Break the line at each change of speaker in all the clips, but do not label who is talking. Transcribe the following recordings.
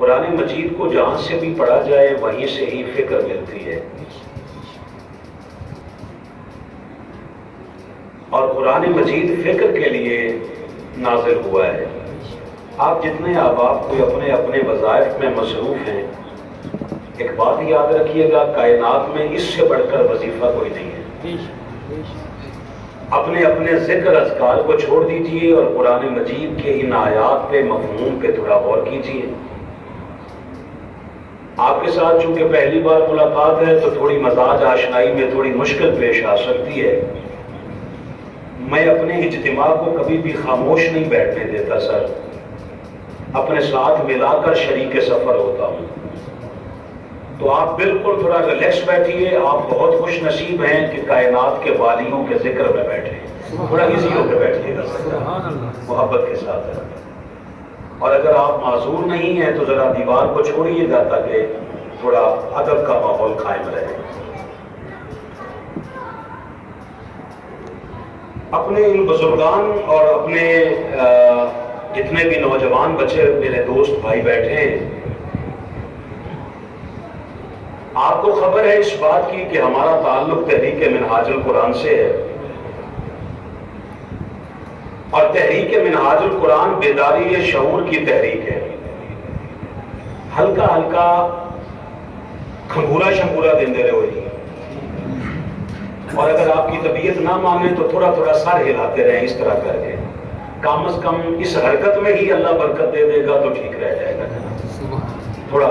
कुरान मजीद को जहाँ से भी पढ़ा जाए, वहीं से ही फ़िक्र मिलती है। और कुरान मजीद फ़िक्र के लिए नाजिल हुआ है। आप जितने आबाब कोई अपने अपने वज़ायफ में मसरूफ़ हैं, एक बात याद रखिएगा, कायनात में इससे बढ़कर वजीफा कोई नहीं है। अपने अपने ज़िक्र अजकार को छोड़ दीजिए और कुरान मजीद के इन आयात पे मफहूम पे थोड़ा गौर कीजिए। आपके साथ चूँकि पहली बार मुलाकात है तो थोड़ी मजाज आशनाई में थोड़ी मुश्किल पेश आ सकती है। मैं अपने इज्तिमा को कभी भी खामोश नहीं बैठने देता सर। अपने साथ मिलाकर शरीक सफ़र होता हूँ। तो आप बिल्कुल थोड़ा रिलैक्स बैठिए। आप बहुत खुश नसीब हैं कि कायनात के वालियों के ज़िक्र में बैठे। थोड़ा इजी होकर बैठिएगा मोहब्बत के साथ और अगर आप माजूर नहीं हैं तो जरा दीवार को छोड़िएगा ताकि थोड़ा अदब का माहौल कायम रहे। अपने इन बुजुर्गान और अपने जितने भी नौजवान बच्चे मेरे दोस्त भाई बैठे हैं। आपको खबर है इस बात की कि हमारा ताल्लुक तहरीक मिनहाजुल कुरान से है। और तहरीक मिनहाजुल कुरान बेदारी शूर की तहरीक है। हल्का हल्का खंगूरा शंगूरा देते रहो और अगर आपकी तबीयत ना माने तो थोड़ा थोड़ा सर हिलाते रहे इस तरह करके। कम अज कम इस हरकत में ही अल्लाह बरकत दे देगा तो ठीक रह जाएगा। थोड़ा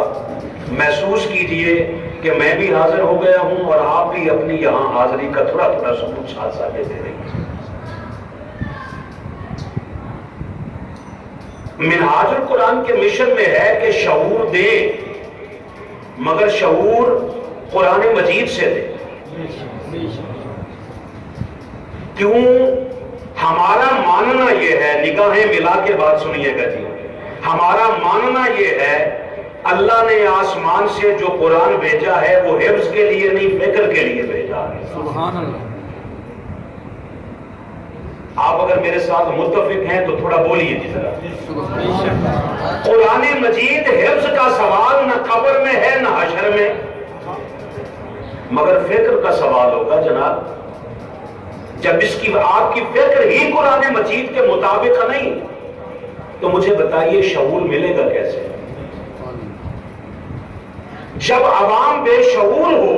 महसूस कीजिए कि मैं भी हाजिर हो गया हूँ और आप भी अपनी यहाँ हाजिरी का थोड़ा थोड़ा सबूत साथ साथ देते रहिए मिनहाजुल कुरान के मिशन में है कि शऊर दे, मगर शऊर कुरान मजीद से दे। क्यों? हमारा मानना यह है, निगाहें मिला के बात सुनिएगा जी हमारा मानना यह है, अल्लाह ने आसमान से जो कुरान भेजा है, वो हिफ्ज के लिए नहीं, फ़िक्र के लिए भेजा है। आप अगर मेरे साथ मुतफिक हैं तो थोड़ा बोलिए जी जरा। कुरान मजीद हिफ्ज का सवाल न कब्र में है, न हशर में। मगर फ़िक्र का सवाल होगा जनाब, जब इसकी, आपकी फ़िक्र ही कुरान मजीद के मुताबिक नहीं तो मुझे बताइए शऊर मिलेगा कैसे? जब आवाम बेशूर हो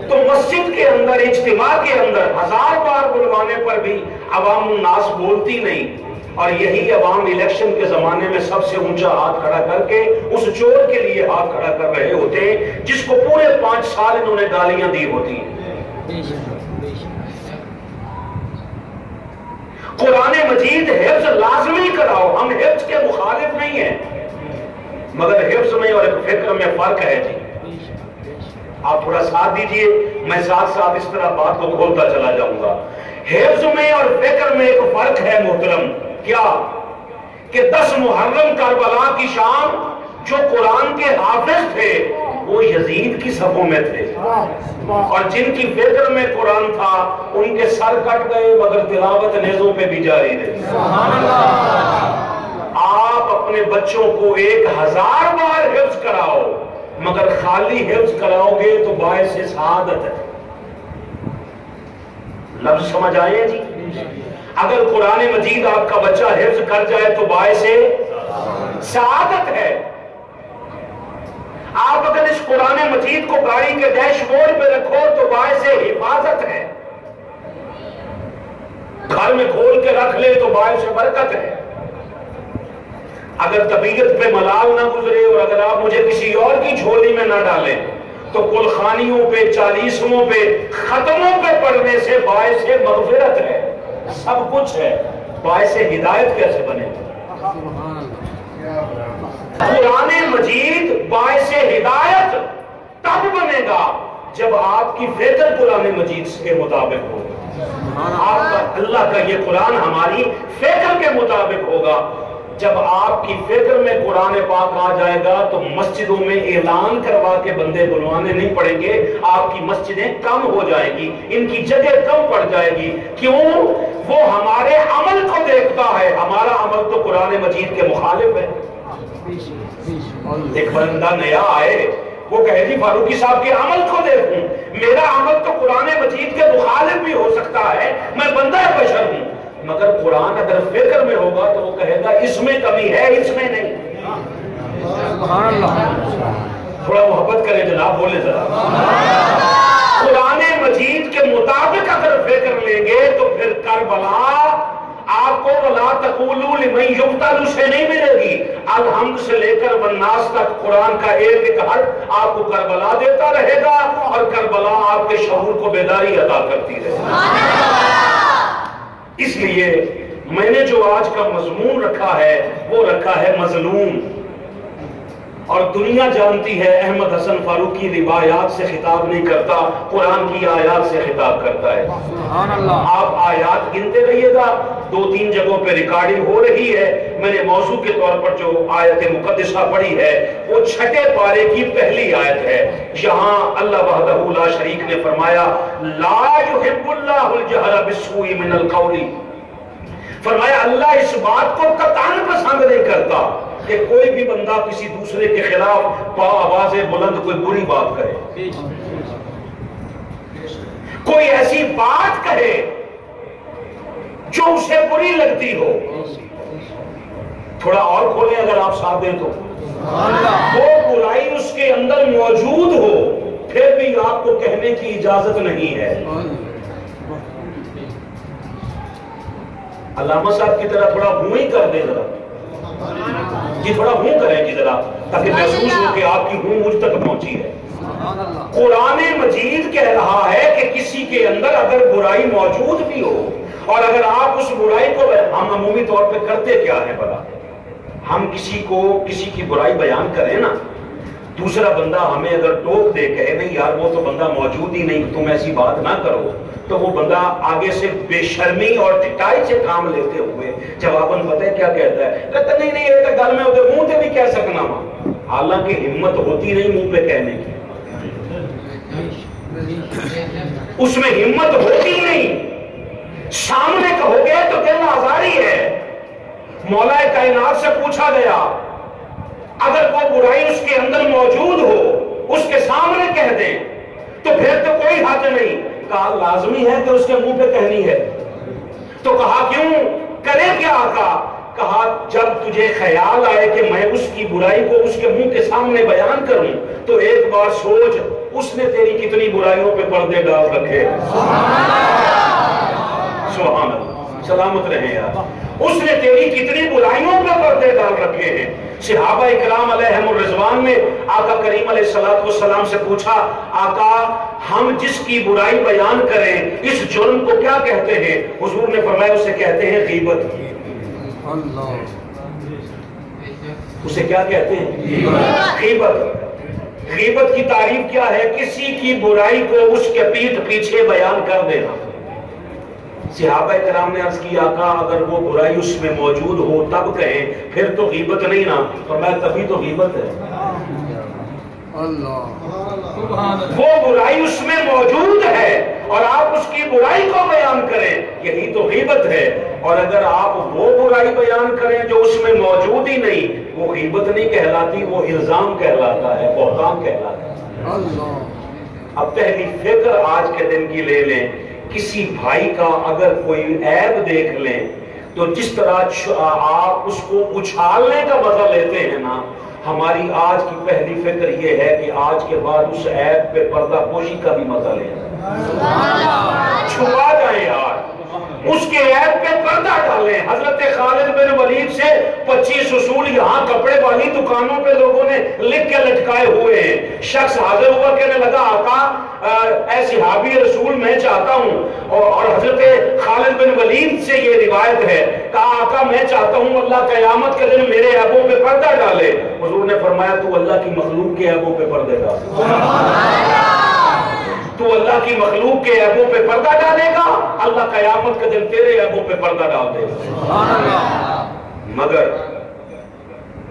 तो मस्जिद के अंदर, इज्तिमा के अंदर, हज़ार बार बुलवाने पर भी अवाम नास बोलती नहीं। और यही अवाम इलेक्शन के जमाने में सबसे ऊँचा हाथ खड़ा करके, उस चोर के लिए हाथ खड़ा कर रहे होते, जिसको पूरे पाँच साल इन्होंने गालियाँ दी होती। कुरान मजीद हिफ्ज लाजमी कराओ, हम हिफ्ज के मुखालिफ नहीं है। मगर हिफ्ज में और फ़िक्र में फ़र्क है जी। आप थोड़ा साथ दीजिए, मैं साथ साथ इस तरह बात को खोलता चला जाऊँगा। हिफ्ज में और फ़िक्र में एक फ़र्क है मोहतरम। क्या? कि दस मुहर्रम करबला की शाम जो कुरान के हाफिज थे, वो यजीद की सफों में थे। और जिनकी फ़िक्र में कुरान था, उनके सर कट गए, मगर तिलावत नेजों पे भी जारी रही। आप अपने बच्चों को एक हज़ार बार हिफ्ज कराओ, मगर खाली हिफ्ज कराओगे तो बायस शहादत है। लफ्ज समझ आए जी? अगर कुरान मजीद आपका बच्चा हिफ्ज कर जाए तो बाय से शहादत है। आप अगर इस कुरान मजीद को गाड़ी के डैशबोर्ड पे रखो तो बाय से हिफाजत है। घर में खोल के रख ले तो बाय से बरकत है। अगर तबीयत पे मलाल ना गुजरे और अगर आप मुझे किसी और की झोली में ना डालें तो कुलखानियों पे, चालीसों पे, खत्मों पे पढ़ने से बायस मगफिरत है। सब कुछ है। बायस हिदायत कैसे बने? कुरान मजीद बायस हिदायत तब बनेगा जब आपकी फ़िक्र कुरान मजीद के मुताबिक होगा। आपका अल्लाह का ये कुरान हमारी फ़िक्र के मुताबिक होगा। जब आपकी फ़िक्र में कुरान पाक आ जाएगा तो मस्जिदों में ऐलान करवा के बंदे बुलवाने नहीं पड़ेंगे। आपकी मस्जिदें कम हो जाएगी, इनकी जगह कम पड़ जाएगी। क्यों? वो हमारे अमल को देखता है। हमारा अमल तो कुरान मजीद के मुखालिफ है। एक बंदा नया आए, वो कहे, जी, फारूकी साहब के अमल को देखूँ। मेरा अमल तो कुरान मजीद के मुखालिफ भी हो सकता है। मैं बंदा बशर हूँ। मगर कुरान अगर फ़िक्र में होगा तो वो कहेगा इसमें कमी है इसमें नहीं। थोड़ा मोहब्बत करें जनाब बोले जरा। कुरान मजीद के मुताबिक अगर फ़िक्र लेंगे तो फिर करबला आपको वला तकूलू लिमन युक्तलु से नहीं मिलेगी। अलहम्द से लेकर वन्नास तक कुरान का एक एक हर्फ आपको करबला देता रहेगा और करबला आपके शहूर को बेदारी अदा करती रहेगी इसलिए मैंने जो आज का मजमून रखा है वो रखा है मजलूम। और दुनिया जानती है अहमद हसन फारूकी रिवायात से खिताब नहीं करता कुरान की आयात से खिताब करता है। आप आयात गिनते रहिएगा दो तीन जगहों पे रिकॉर्डिंग हो रही है। मैंने मौजू के तौर पर जो आयत मुकदसा पढ़ी है वो छठे पारे की पहली आयत है। यहाँ अल्लाह वहदहुल्ला शरीक ने फरमाया ला मिनल कौली। फरमाया अल्लाह इस बात को कतान पसंद नहीं करता। कि कोई भी बंदा किसी दूसरे के खिलाफ आवाज़ें बुलंद कोई बुरी बात करे। कोई ऐसी बात कहे जो उसे बुरी लगती हो। थोड़ा और खोले अगर आप साथ दें तो। वो बुराई उसके अंदर मौजूद हो, फिर भी आपको कहने की इजाज़त नहीं है। अलामा साहब की तरह थोड़ा ही कर दे जरा। जी थोड़ा हूँ करें जी जरा ताकि महसूस हो कि आपकी हूँ मुझ तक पहुँची है। कुरान मजीद कह रहा है कि किसी के अंदर अगर बुराई मौजूद भी हो और अगर आप उस बुराई को हम अमूमी तौर पे करते क्या है बड़ा हम किसी को किसी की बुराई बयान करें ना दूसरा बंदा हमें अगर टोक दे कहे नहीं यार वो तो बंदा मौजूद ही नहीं तुम ऐसी बात ना करो। तो वो बंदा आगे से बेशर्मी और टिटाई से काम लेते हुए जवाबन पता है क्या कहता है? कहता, नहीं नहीं ये तो गल में उधर मुँह से भी कह सकना वहाँ हालाँकि हिम्मत होती नहीं मुँह पे कहने की। उसमें हिम्मत होती नहीं। सामने कहोगे तो कहना आजारी है। मौलाए कायनात से पूछा गया, अगर वो बुराई उसके अंदर मौजूद हो, उसके सामने कह दे तो फिर तो कोई हद नहीं। कहा लाजमी है कि उसके मुँह पे कहनी है। तो कहा क्यों? करे क्या आका? कहा जब तुझे ख्याल आए कि मैं उसकी बुराई को उसके मुँह के सामने बयान करूँ तो एक बार सोच उसने तेरी कितनी बुराइयों पे पर्दे डाल रखे सुहान सलामत रहे यार। उसने तेरी कितनी बुराइयों पर पर्दे डाल रखे हैं। सिहाबा इकराम रिजवान ने आका करीम सलाम से पूछा आका हम जिसकी बुराई बयान करें इस जुर्म को क्या कहते हैं? हुजूर ने फरमाया उसे कहते हैं गीबत। उसे क्या कहते हैं? गीबत। गीबत की तारीफ़ क्या है? किसी की बुराई को उसके पीठ पीछे बयान कर देना। सिहाबा कराम ने अर्ज़ किया आका अगर वो बुराई उसमें मौजूद हो तब कहे फिर तो गिबत नहीं ना। और मैं तभी तो गिबत है। वो बुराई उसमें मौजूद है और आप उसकी बुराई को बयान करें यही तो गिबत है। और अगर आप वो बुराई बयान करें जो उसमें मौजूद ही नहीं वो गिबत नहीं कहलाती वो इल्ज़ाम कहलाता है बोहतान कहलाता है। अब पहली फ़िक्र आज के दिन की ले लें। किसी भाई का अगर कोई ऐब देख ले तो जिस तरह आप उसको उछालने का मज़ा लेते हैं ना हमारी आज की पहली फ़िक्र यह है कि आज के बाद उस ऐप पे पर्दा पोशी का भी मज़ा लेना छुपा जाए यार। उसके ऐप पे पर्दा डालें हज़रत खालिद बिन वलीद से 25 उसूल यहाँ कपड़े वाली दुकानों पे लोगों ने लिख के लटकाए हुए हैं। शख्स हाजिर हुआ कहने लगा आका ऐसी हाबी रसूल मैं चाहता हूँ। और, और हज़रत खालिद बिन वलीद से ये रिवायत है कहा आका मैं चाहता हूँ अल्लाह कयामत के दिन मेरे ऐबों पे पर्दा डाले। हजूर ने फरमाया तू अल्लाह की मखलूक के ऐबों पे पर्दे डाल। तो अल्लाह की मखलूक के ऐबों पे पर्दा डालेगा अल्लाह कयामत के दिन तेरे ऐबों पे पर्दा डाल देगा। मगर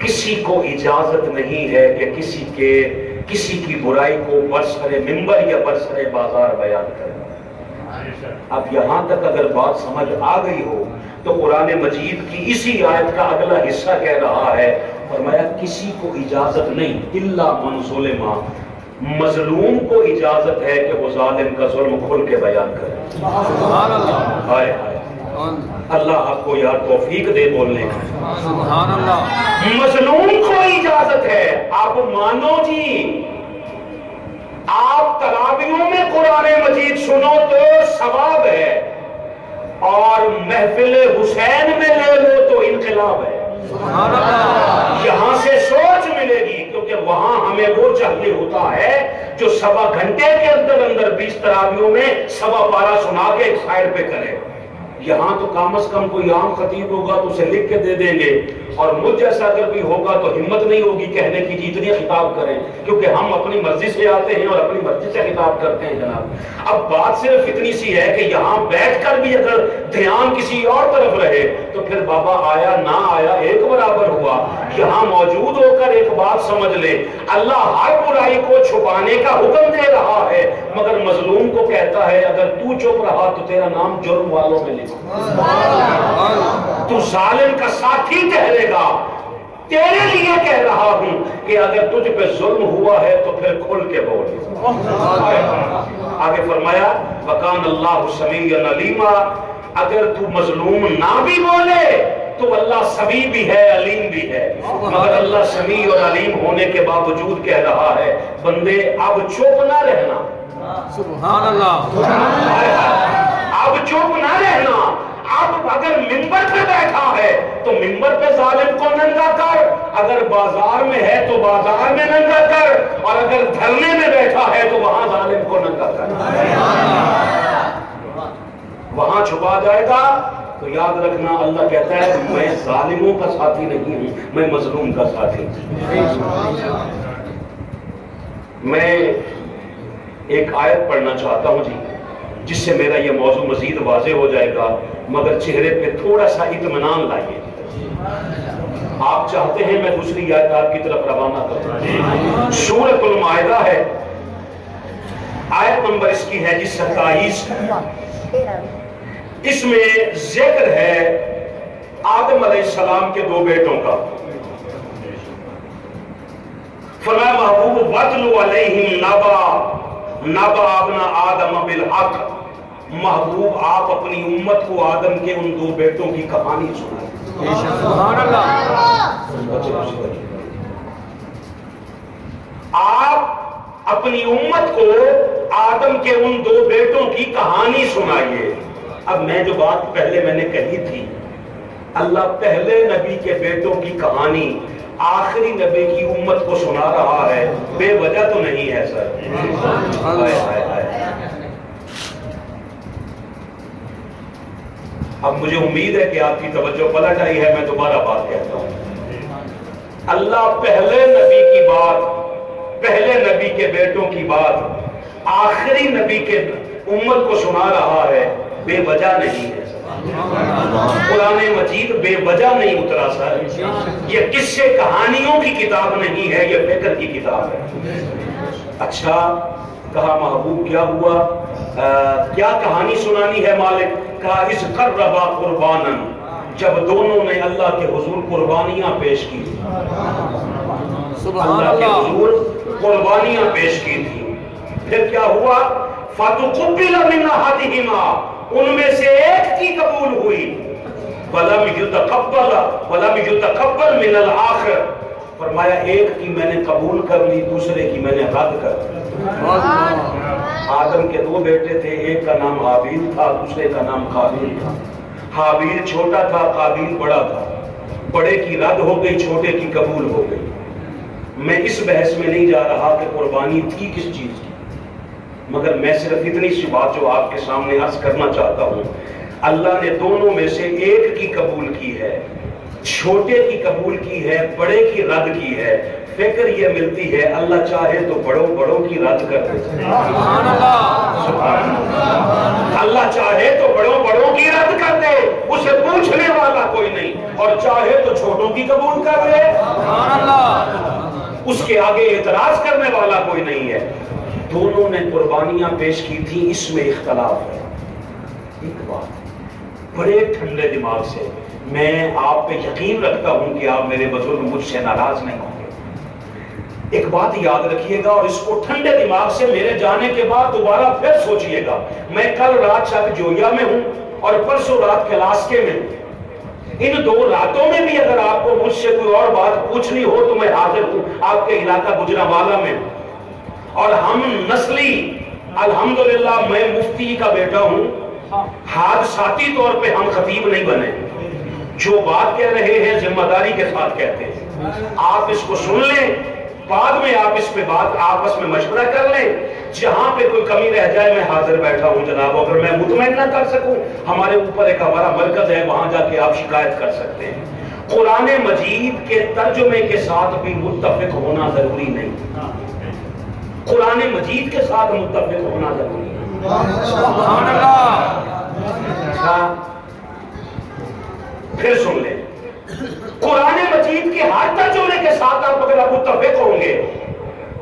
किसी को इजाज़त नहीं है कि किसी के किसी की बुराई को बरसरे मिंबर या बरसरे बाज़ार बयान करे। अब यहाँ तक अगर बात समझ आ गई हो तो कुरान मजीद की इसी आयत का अगला हिस्सा कह रहा है फरमाया किसी को इजाज़त नहीं इल्ला मंजुल मजलूम को इजाज़त है कि वो जालिम का जुल्म खुल के बयान करे। हाय। अल्लाह आपको यार तौफीक दे बोलने का। मजलूम को इजाज़त है। आप मानो जी आप तरावियों में कुरान मजीद सुनो तो सवाब है और महफिल हुसैन में ले लो तो इनकलाब है। यहाँ से सोच मिलेगी क्योंकि वहाँ हमें वो चाहिए होता है जो सवा घंटे के अंदर अंदर बीस तरावियों में सवा बारह सुना के एक साइड पे करे। यहाँ तो कम अज कम कोई आम खतीब होगा तो उसे लिख के दे देंगे। और मुझ जैसा अगर भी होगा तो हिम्मत नहीं होगी कहने की जितनी खिताब करें क्योंकि हम अपनी मर्ज़ी से आते हैं और अपनी मर्ज़ी से खिताब करते हैं जनाब। अब बात सिर्फ़ इतनी सी है कि यहाँ बैठकर भी अगर ध्यान किसी और तरफ़ रहे तो फिर बाबा आया ना आया एक बराबर हुआ। यहाँ मौजूद होकर एक बात समझ ले अल्लाह हर बुराई को छुपाने का हुक्म दे रहा है मगर मजलूम को कहता है अगर तू चुप रहा तो तेरा नाम जुर्म वालों में लिखा। तू जालिम का साथी ठहरेगा तेरे लिए कह रहा हूँ कि अगर तुझ पे जुल्म हुआ है तो फिर खुल के बोल। आगे फरमाया वकान अल्लाह समी अलीमा अगर तू मजलूम ना भी बोले तो अल्लाह समी भी है अलीम भी है। मगर अल्लाह समी और अलीम होने के बावजूद कह रहा है बंदे अब चुप ना रहना। अब चुप ना रहना। अब अगर मिंबर पे बैठा है तो मिंबर पे जालिम को नंगा कर। अगर बाज़ार में है तो बाज़ार में नंगा कर। और अगर धरने में बैठा है तो वहाँ जालिम को नंगा कर। वहाँ छुपा जाएगा। तो याद रखना, अल्लाह कहता है, मैं जालिमों का साथी नहीं हूँ, मैं मजलूम का साथी हूँ। मैं एक आयत पढ़ना चाहता हूँ जी। जिससे मेरा ये मौजू मजीद वाजे हो जाएगा, मगर चेहरे पे थोड़ा सा इतमान लाइए। आप चाहते हैं मैं दूसरी आयत आपकी तरफ़ रवाना करूँ? सूरत है। आयत नंबर इसकी है जी सत्ताईस। इसमें ज़िक्र है आदम सलाम के दो बेटों का। फरमा महबूब वतलू अलैहिम नबा। नबा अपना आदम बिल हक। महबूब, आप अपनी उम्मत को आदम के उन दो बेटों की कहानी सुनाए। आप अपनी उम्मत को आदम के उन दो बेटों की कहानी सुनाइए। अब मैं जो बात पहले मैंने कही थी, अल्लाह पहले नबी के बेटों की कहानी आखिरी नबी की उम्मत को सुना रहा है। बेवजह तो नहीं है, सर हाय हाय हाय अब मुझे उम्मीद है कि आपकी तवज्जो पलट आई है, मैं दोबारा बात कहता हूँ। अल्लाह पहले नबी की बात, पहले नबी के बेटों की बात, आखिरी नबी के उम्मत को सुना रहा है, बेवजह नहीं है। पुराने मजीद बेवजह नहीं उतरा, सर। यह किससे कहानियों की किताब नहीं है यह फ़िक्र की किताब है। अच्छा कहा महबूब, क्या हुआ? आ, क्या कहानी सुनानी है मालिक? कहा इस कर रबा कुर्बानन। जब दोनों ने अल्लाह के हुजूर कुर्बानियाँ पेश की अल्लाह के हुजूर कुर्बानियाँ पेश की थी। फिर क्या हुआ? फतुकुबिल उनमें से एक की कबूल हुई। वलम युतकब्बल वलम युतकब्बल मिन अल आखिर। फरमाया एक की मैंने कबूल कर ली दूसरे की मैंने रद्द कर आदम के दो बेटे थे, एक का नाम हाबील था, दूसरे का नाम काबिल था। हाबील छोटा था, काबिल बड़ा था। बड़े की रद्द हो गई, छोटे की कबूल हो गई। मैं इस बहस में नहीं जा रहा कि कुर्बानी थी किस चीज़ की। मगर मैं सिर्फ़ इतनी सी बात जो आपके सामने अर्ज़ करना चाहता हूँ। अल्लाह ने दोनों में से एक की कबूल की है। छोटे की कबूल की है बड़े की रद्द की है। फ़िक्र ये मिलती है अल्लाह चाहे तो बड़ों बड़ों की रद्द कर दे। अल्लाह। चाहे तो बड़ों बड़ों की रद्द कर दे। उसे पूछने वाला कोई नहीं। और चाहे तो छोटों की कबूल कर दे उसके आगे एतराज़ करने वाला कोई नहीं है। दोनों ने कुर्बानियाँ पेश की थी इसमें इख्तलाफ है। एक बात बड़े ठंडे दिमाग से मैं आप पे यकीन रखता हूँ कि आप मेरे बुज़ुर्ग मुझसे नाराज़ नहीं होंगे। एक बात याद रखिएगा और इसको ठंडे दिमाग से मेरे जाने के बाद दोबारा फिर सोचिएगा। मैं कल रात शायद जोया में हूँ और परसों रात कैलास्के में हूँ। इन दो रातों में भी अगर आपको मुझसे कोई और बात पूछनी हो तो मैं हाजिर हूँ आपके इलाका गुजरावाला में। और हम नस्ली अल्हम्दुलिल्लाह मैं मुफ्ती का बेटा हूँ। हादसाती तौर पे हम खतीब नहीं बने। जो बात कह रहे हैं ज़िम्मेदारी के साथ कहते हैं। आप इसको सुन लें बाद में आप इस पे बात आपस में मशवरा कर लें। जहाँ पे कोई कमी रह जाए मैं हाजिर बैठा हूँ जनाब। अगर मैं मुतमिन ना कर सकूँ हमारे ऊपर एक हमारा मरकज है वहाँ जाके आप शिकायत कर सकते हैं। कुरान मजीद के तर्जुमे के साथ भी मुतफिक होना ज़रूरी नहीं। कुरान मजीद के साथ मुतफिक होना ज़रूरी है। फिर सुन ले। कुरान मजीद के हर तर्जुमे के साथ आप अगर आप मुतफिक होंगे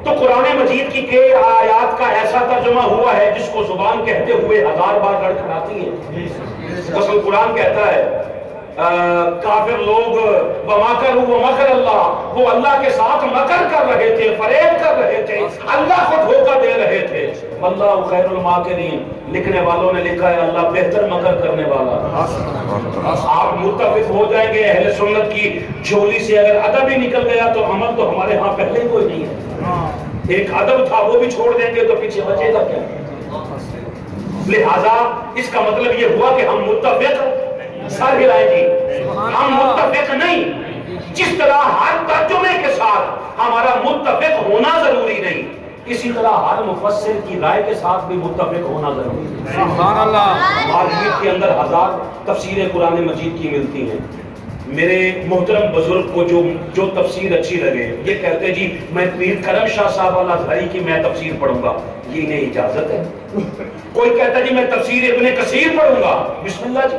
तो कुरान मजीद की कई आयात का ऐसा तर्जुमा हुआ है जिसको ज़ुबान कहते हुए हज़ार बार लड़खड़ाती है। कुरान कहता है काफिर लोग मकर मकर अल्लाह। वो अल्लाह के साथ मकर कर रहे थे फरेब कर रहे थे, अल्लाह को धोखा दे रहे थे। अल्लाह खैरुल माकिरीन लिखने वालों ने लिखा है, अल्लाह बेहतर मकर करने वाला। आप मुतफिक हो जाएँगे अहले सुन्नत की। झोली से अगर अदब ही निकल गया तो अमल तो हमारे यहाँ पहले ही कोई नहीं है। एक अदब था, वो भी छोड़ देंगे तो पीछे बचेगा क्या? लिहाजा इसका मतलब ये हुआ कि हम मुतफिक सर हिलाए जी हम मुतफिक नहीं। जिस तरह हर तर्जुमे के साथ हमारा मुतफिक होना ज़रूरी नहीं। इसी तरह हर मुफसर की राय के साथ भी मुतफिक होना ज़रूरी है। के अंदर हज़ार तफसीरें कुरान मजीद की मिलती हैं। मेरे मोहतरम बुज़ुर्ग को जो जो तफसीर अच्छी लगे ये कहते जी मैं पीर करम शाह साहब वाला की मैं तफसीर पढ़ूँगा। ये इन्हें इजाज़त है। कोई कहता जी मैं तफसीर इबन कसीर पढ़ूँगा। बिस्मिल्लाह जी।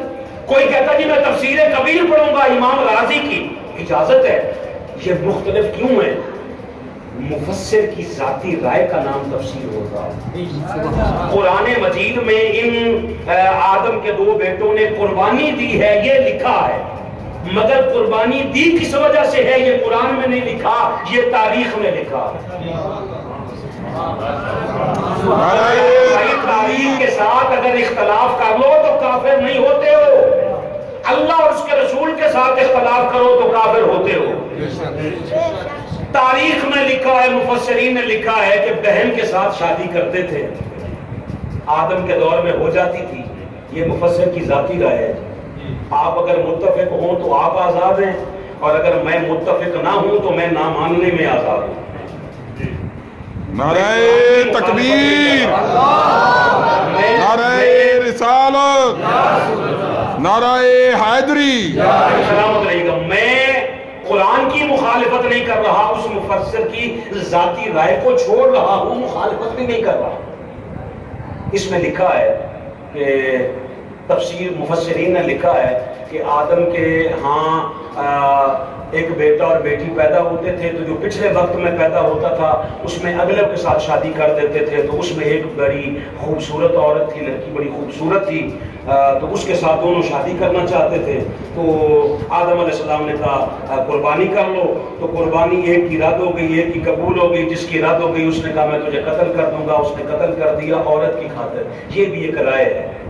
कोई कहता जी मैं तफसीर कबीर पढ़ूँगा इमाम राज़ी की? इजाज़त है। ये मुख्तलिफ़ क्यों है? मुफसर की जाती राय का नाम तफसीर होता कुरान मजीद में इन आदम के दो बेटों ने कुर्बानी दी है, ये लिखा है। मगर कुर्बानी दी किस वजह से है, ये कुरान में नहीं लिखा, ये तारीख में लिखा। तारीख के साथ अगर इख्तलाफ कर लो तो काफिर नहीं होते हो। अल्लाह और उसके रसूल के साथ इख्तलाफ करो तो काफिर होते हो। तारीख में लिखा है मुफसरीन ने लिखा है कि बहन के साथ शादी करते थे। आदम के दौर में हो जाती थी। ये मुफसर की जाती राय है। आप अगर मुतफिक हो तो आप आज़ाद हैं और अगर मैं मुतफिक ना हूँ तो मैं ना मानने में आज़ाद हूँ।
नारे तकबीर। नारे रिसालत। नाराय हैदरी
मैं कुरान की मुखालफत नहीं कर रहा, उस मुफसर की जाती राय को छोड़ रहा हूँ, मुखालिफत भी नहीं कर रहा। इसमें लिखा है कि तफसीर मुफसरीन ने लिखा है कि आदम के हाँ एक बेटा और बेटी पैदा होते थे तो जो पिछले वक्त में पैदा होता था, उसमें अगले के साथ शादी कर देते थे तो उसमें एक बड़ी खूबसूरत औरत थी, लड़की बड़ी खूबसूरत थी तो उसके साथ दोनों शादी करना चाहते थे। तो आदम सलाम ने कहा कुर्बानी कर लो। तो कुर्बानी एक की रद्द हो गई, एक की कबूल हो गई, जिसकी रद्द हो गई, उसने कहा, मैं तुझे कत्ल कर दूँगा। उसने कत्ल कर दिया औरत की खातर। ये भी एक राय है।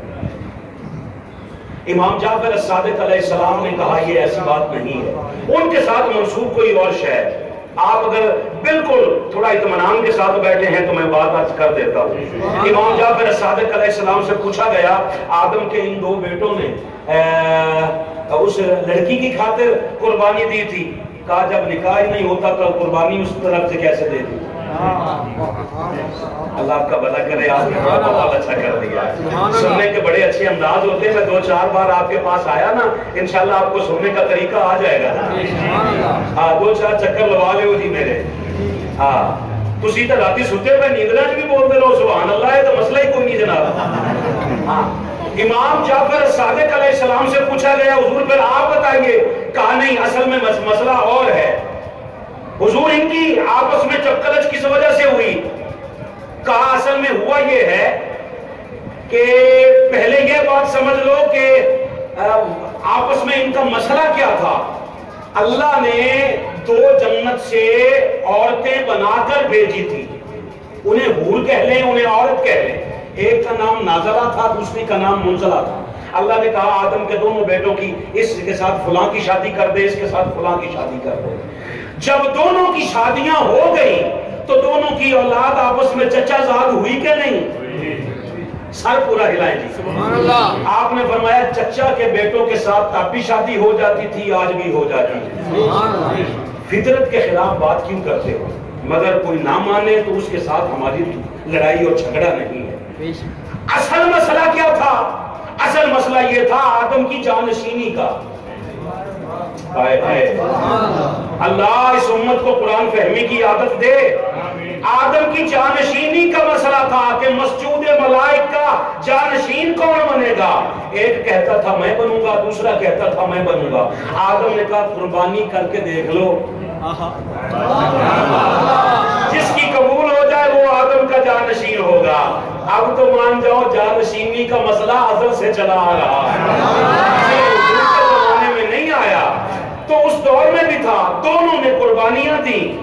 इमाम जाफ़र सलाम ने कहा यह ऐसी बात नहीं है। उनके साथ मंसूब कोई और शहर आप अगर बिल्कुल थोड़ा इतमान के साथ बैठे हैं तो मैं बात आज कर देता हूँ। इमाम जाफ़र सलाम से पूछा गया आदम के इन दो बेटों ने आ, उस लड़की की खातिर कुर्बानी दी थी। कहा जब निकाह नहीं होता तो कुर्बानी उस तरफ़ से कैसे दे दी? अल्लाह आपका भला करे आपने बहुत अच्छा कर दिया सुनने के बड़े अच्छे अंदाज होते हैं मैं दो चार बार आपके पास आया ना इनशाला आपको सुनने का तरीका आ जाएगा हाँ दो चार चक्कर लगा लो जी मेरे हाँ ਤੁਸੀਂ ਤਾਂ ਰਾਤੀ ਸੁੱਤੇ ਪਏ ਨੀਂਦਰਾਂ 'ਚ ਵੀ ਬੋਲਦੇ ਰਹੋ ਸੁਭਾਨ ਅੱਲਾਹ ਇਹ ਤਾਂ ਮਸਲਾ ही कोई नहीं जनाब हाँ इमाम जाफर सादिक सलाम से पूछा गया हुजूर फिर आप बताइए कहा नहीं असल में मसला और है हुजूर इनकी आपस में चक्करच किस वजह से हुई? कहा असल में हुआ यह है कि पहले यह बात समझ लो कि आपस में इनका मसला क्या था? अल्लाह ने दो जन्नत से औरतें बनाकर भेजी थी। उन्हें हूर कह लें, उन्हें औरत कह लें। एक का नाम नाजरा था, दूसरी का नाम मुंजला था। अल्लाह ने कहा, आदम के दोनों बेटों की इसके साथ फुला की शादी कर दे, इसके साथ फुला की शादी कर दे। जब दोनों की शादियाँ हो गई तो दोनों की औलाद आपस में चचा जाद हुई कि नहीं? सर पूरा हिलाए जी। आपने फरमाया चचा के बेटों के साथ तब भी शादी हो जाती थी आज भी हो जाती है। फितरत के खिलाफ बात क्यों करते हो? मगर कोई ना माने तो उसके साथ हमारी लड़ाई और झगड़ा नहीं है। असल मसला क्या था? असल मसला ये था आदम की जानशीनी का। अल्लाह इस उम्मत को कुरान फहमी की आदत दे। आदम की जानशीनी का मसला था कि मस्जूद मलाइक का जानशीन कौन बनेगा? एक कहता था मैं बनूँगा। दूसरा कहता था मैं बनूँगा। आदम ने कहा कुर्बानी करके देख लो। जिसकी कबूल हो जाए वो आदम का जानशीन होगा। अब तो मान जाओ जानशीनी का मसला अजल से चला आ रहा है। तो उस दौर में भी था। दोनों ने कुर्बानियाँ दी।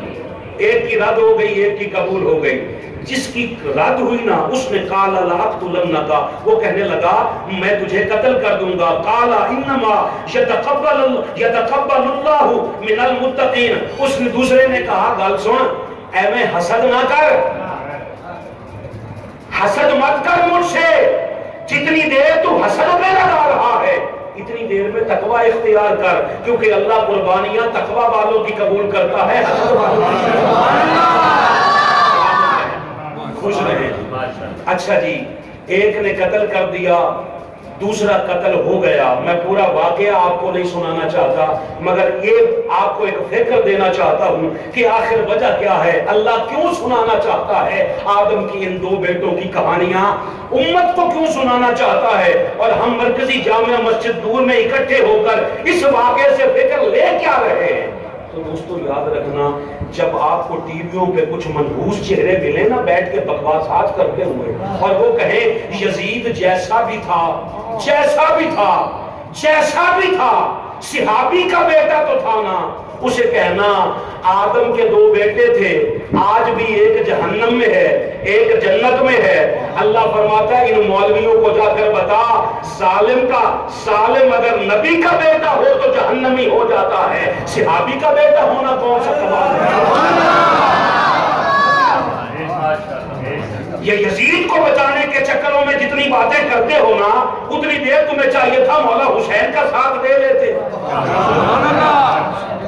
एक की रद्द हो गई, एक की कबूल हो गई। जिसकी रद्द हुई ना, उसने काला लातुलन्ना का वो कहने लगा, मैं तुझे कत्ल कर दूँगा। काला इन्नमा यतकब्बल, यतकब्बलुल्लाहु मिनल मुत्तकीन। उसने दूसरे ने कहा, गल सुन ऐਵੇਂ हसद ना कर। हसद मत कर मुझसे। जितनी देर तू हसद में लगा रहा है इतनी देर में तकवा इख्तियार कर, क्योंकि अल्लाह कुर्बानियाँ तकवा वालों की कबूल करता है। खुश रहे। अच्छा जी, एक ने कत्ल कर दिया दूसरा कत्ल हो गया। मैं पूरा वाकया आपको नहीं सुनाना चाहता, मगर ये आपको एक फ़िक्र देना चाहता हूँ कि आखिर वजह क्या है। अल्लाह क्यों सुनाना चाहता है आदम की इन दो बेटों की कहानियाँ? उम्मत को क्यों सुनाना चाहता है? और हम मरकजी जामिया मस्जिद दूर में इकट्ठे होकर इस वाक्य से फ़िक्र ले क्या रहे तो दोस्तों, याद रखना, जब आपको टीवियों पे कुछ मनहूस चेहरे मिले ना बैठ के बकवासात करते हुए, और वो कहे, यजीद जैसा भी था। जैसा भी था, जैसा भी था, सिहाबी का बेटा तो था ना। उसे कहना, आदम के दो बेटे थे, आज भी एक जहन्नम में है, एक जन्नत में है। अल्लाह फरमाता है, इन मौलवियों को जाकर बता, सालिम का, सालिम अगर नबी का बेटा हो तो जहन्नमी हो जाता है। सिहाबी का बेटा होना कौन सा कमाल है? ये यजीद को बचाने के चक्करों में जितनी बातें करते हो ना, उतनी देर तुम्हें चाहिए था मौला हुसैन का साथ दे लेते।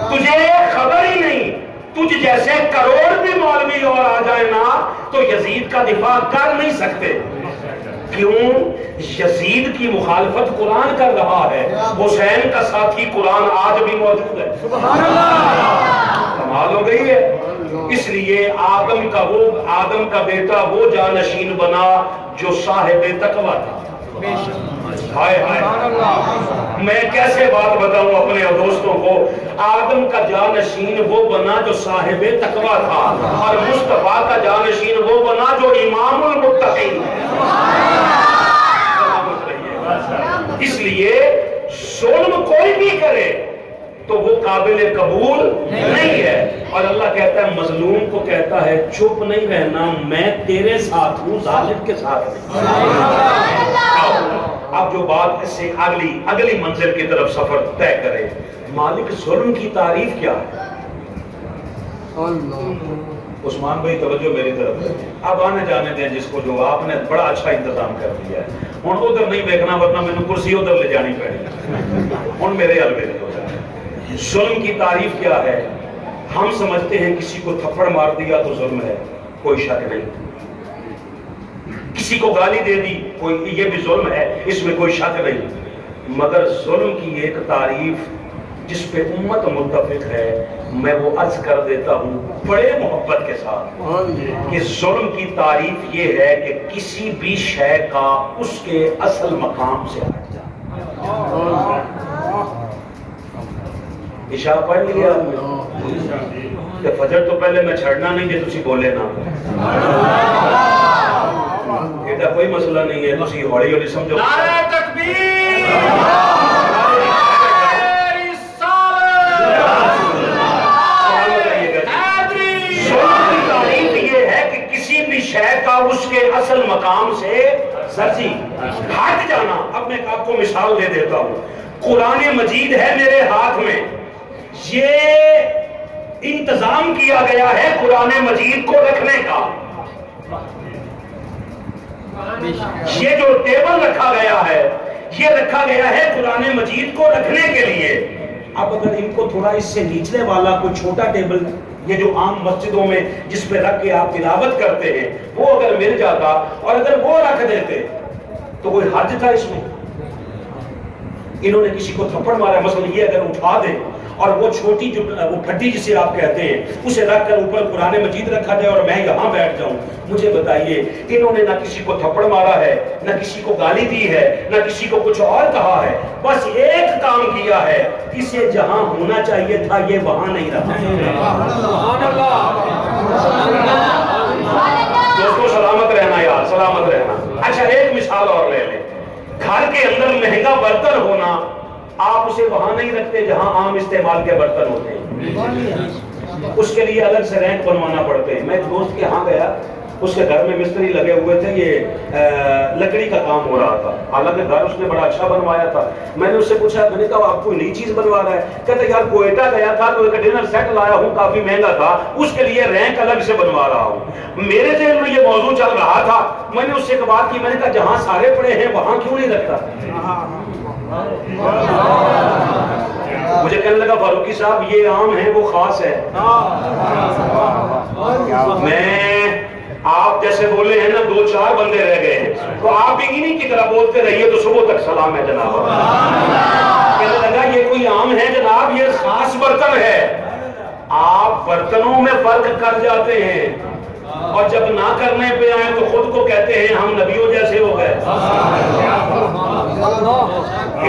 तुझे खबर ही नहीं। तुझ जैसे करोड़ भी मौलवी और आ जाए ना तो यजीद का दिफा कर नहीं सकते। क्यों यजीद की मुखालफत कुरान कर रहा है? हुसैन का साथी कुरान आज भी मौजूद है। कमाल हो गई है। इसलिए आदम का वो आदम का बेटा वो जानशीन बना जो साहेब तकवा था। हाय हाय। मैं कैसे बात बताऊँ अपने दोस्तों को? आदम का जानशीन वो बना जो साहेब तकवा था, और मुस्तफ़ा का जानशीन वो बना जो इमाम इसलिए जुल्म कोई भी करे तो वो काबिल कबूल नहीं है। और अल्लाह कहता है मजलूम को कहता है चुप नहीं रहना मैं तेरे साथ हूँ जालिम के साथ अब जो बात इससे अगली अगली मंजिल की तरफ़ सफ़र तय करे। मालिक जुल्म की तारीफ़ क्या है? उस्मान भाई तवज्जो मेरी तरफ़। अब आने जाने दें जिसको जो आपने बड़ा अच्छा इंतज़ाम कर दिया है। हूँ उधर नहीं देखना वरना मैंने कुर्सी उधर ले जानी पड़ेगी। हूँ मेरे अलवे हो जाए जुल्म की तारीफ़ क्या है? हम समझते हैं किसी को थप्पड़ मार दिया तो जुल्म है कोई शक नहीं। किसी को गाली दे दी कोई ये भी जुल्म है इसमें कोई शक नहीं। मगर जुल्म की एक तारीफ़ जिस पे उम्मत मुतफिक है मैं वो अर्ज़ कर देता हूँ बड़े मोहब्बत के साथ कि जुल्म की तारीफ़ ये है कि किसी भी शय का उसके असल मकाम से इशा पढ़ लिया आपने फजर तो पहले मैं छड़ना नहीं जो तुम बोले ना। एदा कोई मसला नहीं है तुम हौली हौली
समझो। उसके
असल मकाम से सरजी हट जाना। अब मैं आपको मिसाल दे देता हूँ। कुरान मजीद है मेरे हाथ में। ये इंतज़ाम किया गया है कुरान मजीद को रखने का। ये जो टेबल रखा गया है, ये रखा गया है कुरान मजीद को रखने के लिए। अब अगर इनको थोड़ा इससे निचले वाला कोई छोटा टेबल, ये जो आम मस्जिदों में जिस पे रख के आप तिलावत करते हैं, वो अगर मिल जाता और अगर वो रख देते तो कोई हर्ज था इसमें? इन्होंने किसी को थप्पड़ मारा, मसलन ये अगर उठा दे और वो छोटी जो वो फटी जिसे आप कहते हैं, उसे रख कर ऊपर पुराने मजीद रखा जाए और मैं यहाँ बैठ जाऊँ। मुझे बताइए, इन्होंने ना किसी को थप्पड़ मारा है, ना किसी को गाली दी है, ना किसी को कुछ और कहा है। बस एक काम किया है, इसे जहाँ होना चाहिए था, ये वहाँ नहीं रहा दोस्तों, सलामत रहना यार, सलामत रहना। अच्छा एक मिसाल और ले लें। घर के अंदर महँगा बर्तन होना आप उसे वहाँ नहीं रखते जहाँ आम इस्तेमाल के बर्तन होते हैं। उसके लिए अलग से रैंक बनवाना पड़ते हैं। मैं दोस्त के यहाँ गया, उसके घर में मिस्त्री लगे हुए थे, ये लकड़ी का काम हो रहा था। हालाँकि घर उसने बड़ा अच्छा बनवाया था। मैंने उससे पूछा, मैंने कहा, आप कोई नई चीज़ बनवा रहा है? कहते, यार, कोयटा गया था तो एक डिनर सेट लाया हूँ, काफ़ी महँगा था। उसके लिए रैंक अलग से बनवा रहा हूँ। मेरे जहन में ये मौजूद चल रहा था, मैंने उससे एक बात की, मैंने कहा, जहाँ सारे पड़े हैं, वहाँ क्यों नहीं रखता? मुझे कहने लगा, फारूकी साहब, ये आम है, वो खास है। मैं, आप जैसे बोले हैं ना, दो चार बंदे रह गए हैं। तो आप भी इन्हीं की तरह बोलते रहिए तो सुबह तक सलाम है, जनाब। कहने लगा, ये कोई आम है, जनाब, ये खास बर्तन है। आप बर्तनों में फ़र्क कर जाते हैं। और जब ना करने पे आए तो खुद को कहते हैं, हम नबियों जैसे हो गए।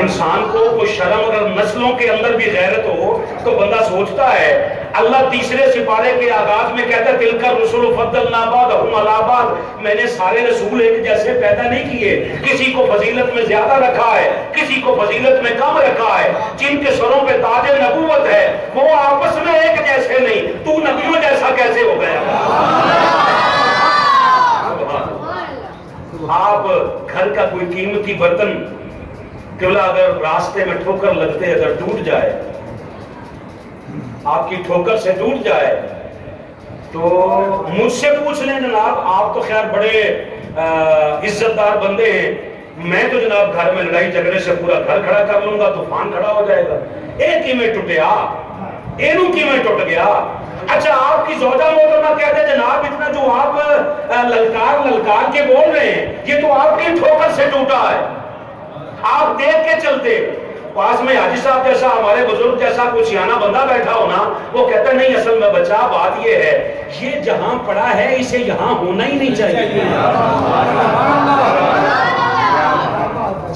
इंसान को कोई शर्म अगर नस्लों के अंदर भी गैरत हो तो बंदा सोचता है अल्लाह तीसरे सिपारे के आगाज़ में कहता है दिलकर रसूल फद्दल नाबाद अलाबाद मैंने सारे रसूल एक जैसे पैदा नहीं किए। किसी को फजीलत में ज़्यादा रखा है किसी को फजीलत में कम रखा है। जिनके सरों पे ताज नबूवत है वो आपस में एक जैसे नहीं। तू नबियों जैसा कैसे हो गया? आप घर का कोई कीमती बर्तन केवल अगर रास्ते में ठोकर लगते अगर टूट जाए आपकी ठोकर से टूट जाए। तो मुझसे पूछ लें जनाब, आप तो खैर बड़े इज्जतदार बंदे हैं। मैं तो जनाब घर में लड़ाई झगड़े से पूरा घर खड़ा कर लूँगा, तूफ़ान खड़ा हो जाएगा। एक ही में टूटिया एनू की में टूट गया। अच्छा आपकी जोजा मोहतरमा कहते जनाब, इतना जो आप ललकार ललकार के बोल रहे हैं, ये तो आपकी ठोकर से टूटा है। आप देख के चलते पास में हाजी साहब जैसा, हमारे बुज़ुर्ग जैसा कुछ सियाना बंदा बैठा हो ना, वो कहता, नहीं, असल में बच्चा बात ये है, ये जहाँ पड़ा है, इसे यहाँ होना ही नहीं चाहिए।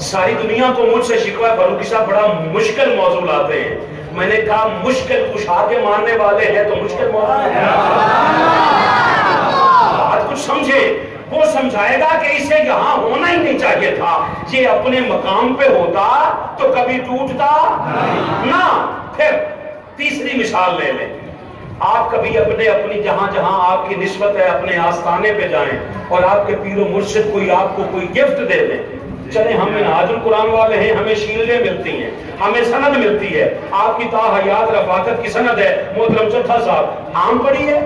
सारी दुनिया को मुझसे शिकवा फरूकी साहब, बड़ा मुश्किल मौजूद लाते हैं। मैंने कहा, मुश्किल कुशा के मानने वाले हैं तो मुश्किल बात कुछ समझे। वो समझाएगा कि इसे यहाँ होना ही नहीं चाहिए था। ये अपने मकाम पे होता तो कभी टूटता ना। फिर तीसरी मिसाल ले लें। आप कभी अपने अपनी जहाँ जहाँ आपकी निस्बत है, अपने आस्थाने पे जाएँ और आपके पीरो मुर्शिद कोई आपको कोई गिफ्ट दे दें। चले, हम मिनहाजुल कुरान वाले हैं, हमें शील्डें मिलती हैं, हमें सनद मिलती है। आपकी ताहयात रफाकत की सनद है, मोहतरम चौथा साहब आम पड़ी है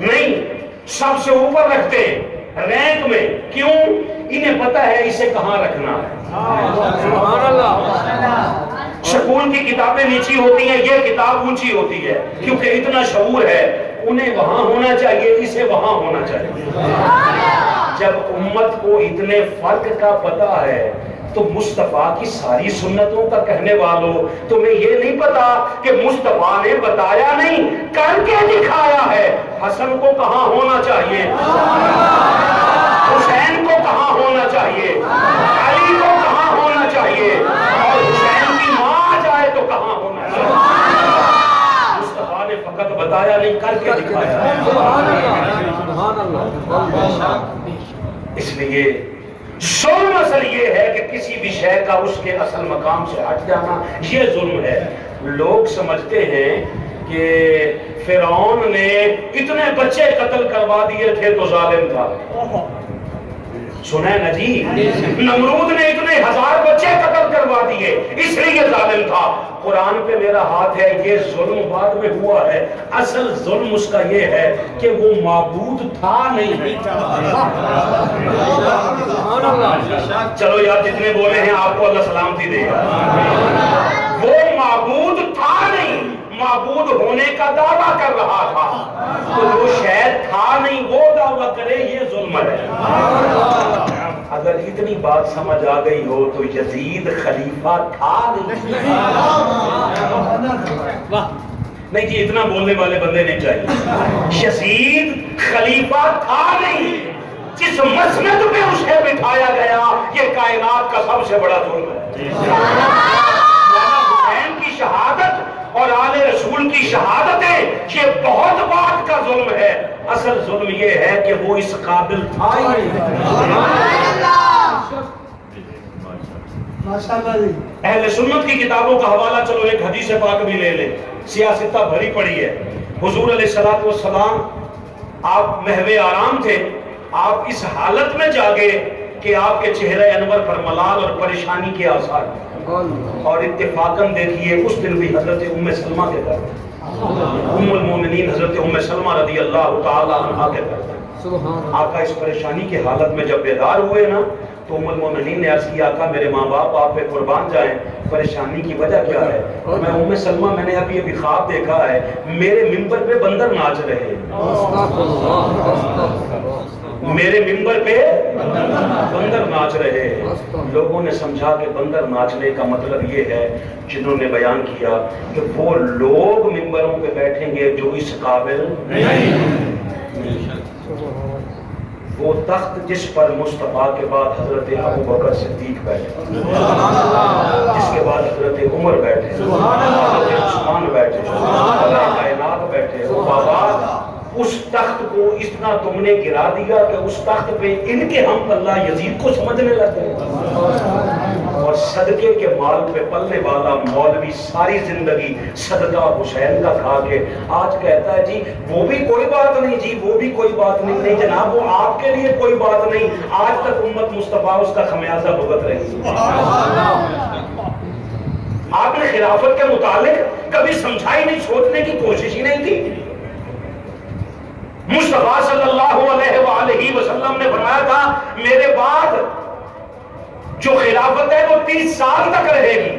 नहीं। सबसे ऊपर रखते हैं। रैंक में क्यों? इन्हें पता है इसे कहाँ रखना है। स्कूल की किताबें नीची होती हैं ये किताब ऊँची होती है क्योंकि इतना शऊर है उन्हें वहाँ होना चाहिए इसे वहाँ होना चाहिए। जब उम्मत को इतने फ़र्क का पता है तो मुस्तफ़ा की सारी सुन्नतों का कहने वालों तुम्हें ये नहीं पता कि मुस्तफ़ा ने बताया नहीं करके दिखाया है हसन को कहा होना चाहिए? हुसैन को कहा होना चाहिए? अली को कहा होना चाहिए? और हुसैन की माँ जाए तो कहा होना चाहिए? मुस्तफ़ा ने फकत बताया नहीं, करके दिखाया। इसलिए जुल्म असल ये है कि किसी भी विषय का उसके असल मकाम से हट जाना, ये जुल्म है। लोग समझते हैं कि फिरौन ने इतने बच्चे कत्ल करवा दिए थे तो जालिम था। सुना है ना जी? नमरूद ने इतने हज़ार बच्चे कत्ल करवा दिए इसलिए जालिम था। कुरान पे मेरा हाथ है ये जुल्म बाद में हुआ है। असल जुल्म उसका ये है कि वो माबूद था नहीं। चलो यार जितने बोले हैं आपको अल्लाह सलामती देगा। वो माबूद था नहीं। माबूद होने का दावा कर रहा था। तो जो शायद था नहीं, वो दावा करे, ये जुल्म है। अगर इतनी बात समझ आ गई हो तो यजीद खलीफा था नहीं। नहीं जी, इतना बोलने वाले बंदे नहीं चाहिए। यजीद खलीफा था नहीं। जिस मसनद पे उसे बिठाया गया, ये कायनात का सबसे बड़ा जुल्म है। हुसैन की शहादत और आले रसूल की शहादत ये बहुत बात का जुल्म है। असल जुल्म ये है कि वो इस काबिल था ही अहले सुन्नत की किताबों का हवाला चलो एक हदीस पाक भी ले ले। सियासता भरी पड़ी है। हुजूर सलाम आप महवे आराम थे। आप इस हालत में जागे कि आपके चेहरे अनवर पर मलाल और परेशानी के आसार और इत्तेफाकन देखिए उस दिन भी हज़रत उम्म सलमा के घर। उम्मुल मोमिनीन हज़रत उम्म सलमा रदी अल्लाह तआला के घर। आका इस परेशानी की हालत में जब बेदार हुए ना तो उम्मुल मोमिनीन ने अर्ज़ किया आका मेरे माँ बाप आप पे कुर्बान जाएँ। परेशानी की वजह क्या है? मैं उम्म सलमा मैंने अभी अभी ख्वाब देखा है। मेरे मिंबर पे बंदर नाच रहे मेरे मिंबर पे बंदर नाच रहे लोगों ने समझा कि बंदर नाचने का मतलब ये है जिन्होंने बयान किया कि वो लोग मिंबरों पे बैठेंगे जो इस काबिल नहीं वो तख्त जिस पर मुस्तफ़ा के बाद हज़रत अबू बकर सिद्दीक बैठे जिसके बाद हज़रत उमर बैठे हज़रत उस्मान बैठे कायनात बैठे वो बाबा उस तख्त को इतना तुमने गिरा दिया कि उस तख्त पे इनके हम अल्लाह यजीद को समझने लग। और सदके के माल पे पलने वाला मौलवी सारी ज़िंदगी सदका हुसैन का खा के आज कहता है, जी, वो भी कोई बात नहीं, जी, वो भी कोई बात नहीं नहीं जनाब, वो आपके लिए कोई बात नहीं। आज तक उम्मत मुस्तफ़ा उसका खमियाजा भुगत रही आपने खिलाफत के मुतालिक कभी समझाई नहीं, सोचने की कोशिश ही नहीं की मुस्तफ़ा सल्लल्लाहु अलैहि वसल्लम ने फरमाया था मेरे बाद जो खिलाफत है वो तीस साल तक रहेगी।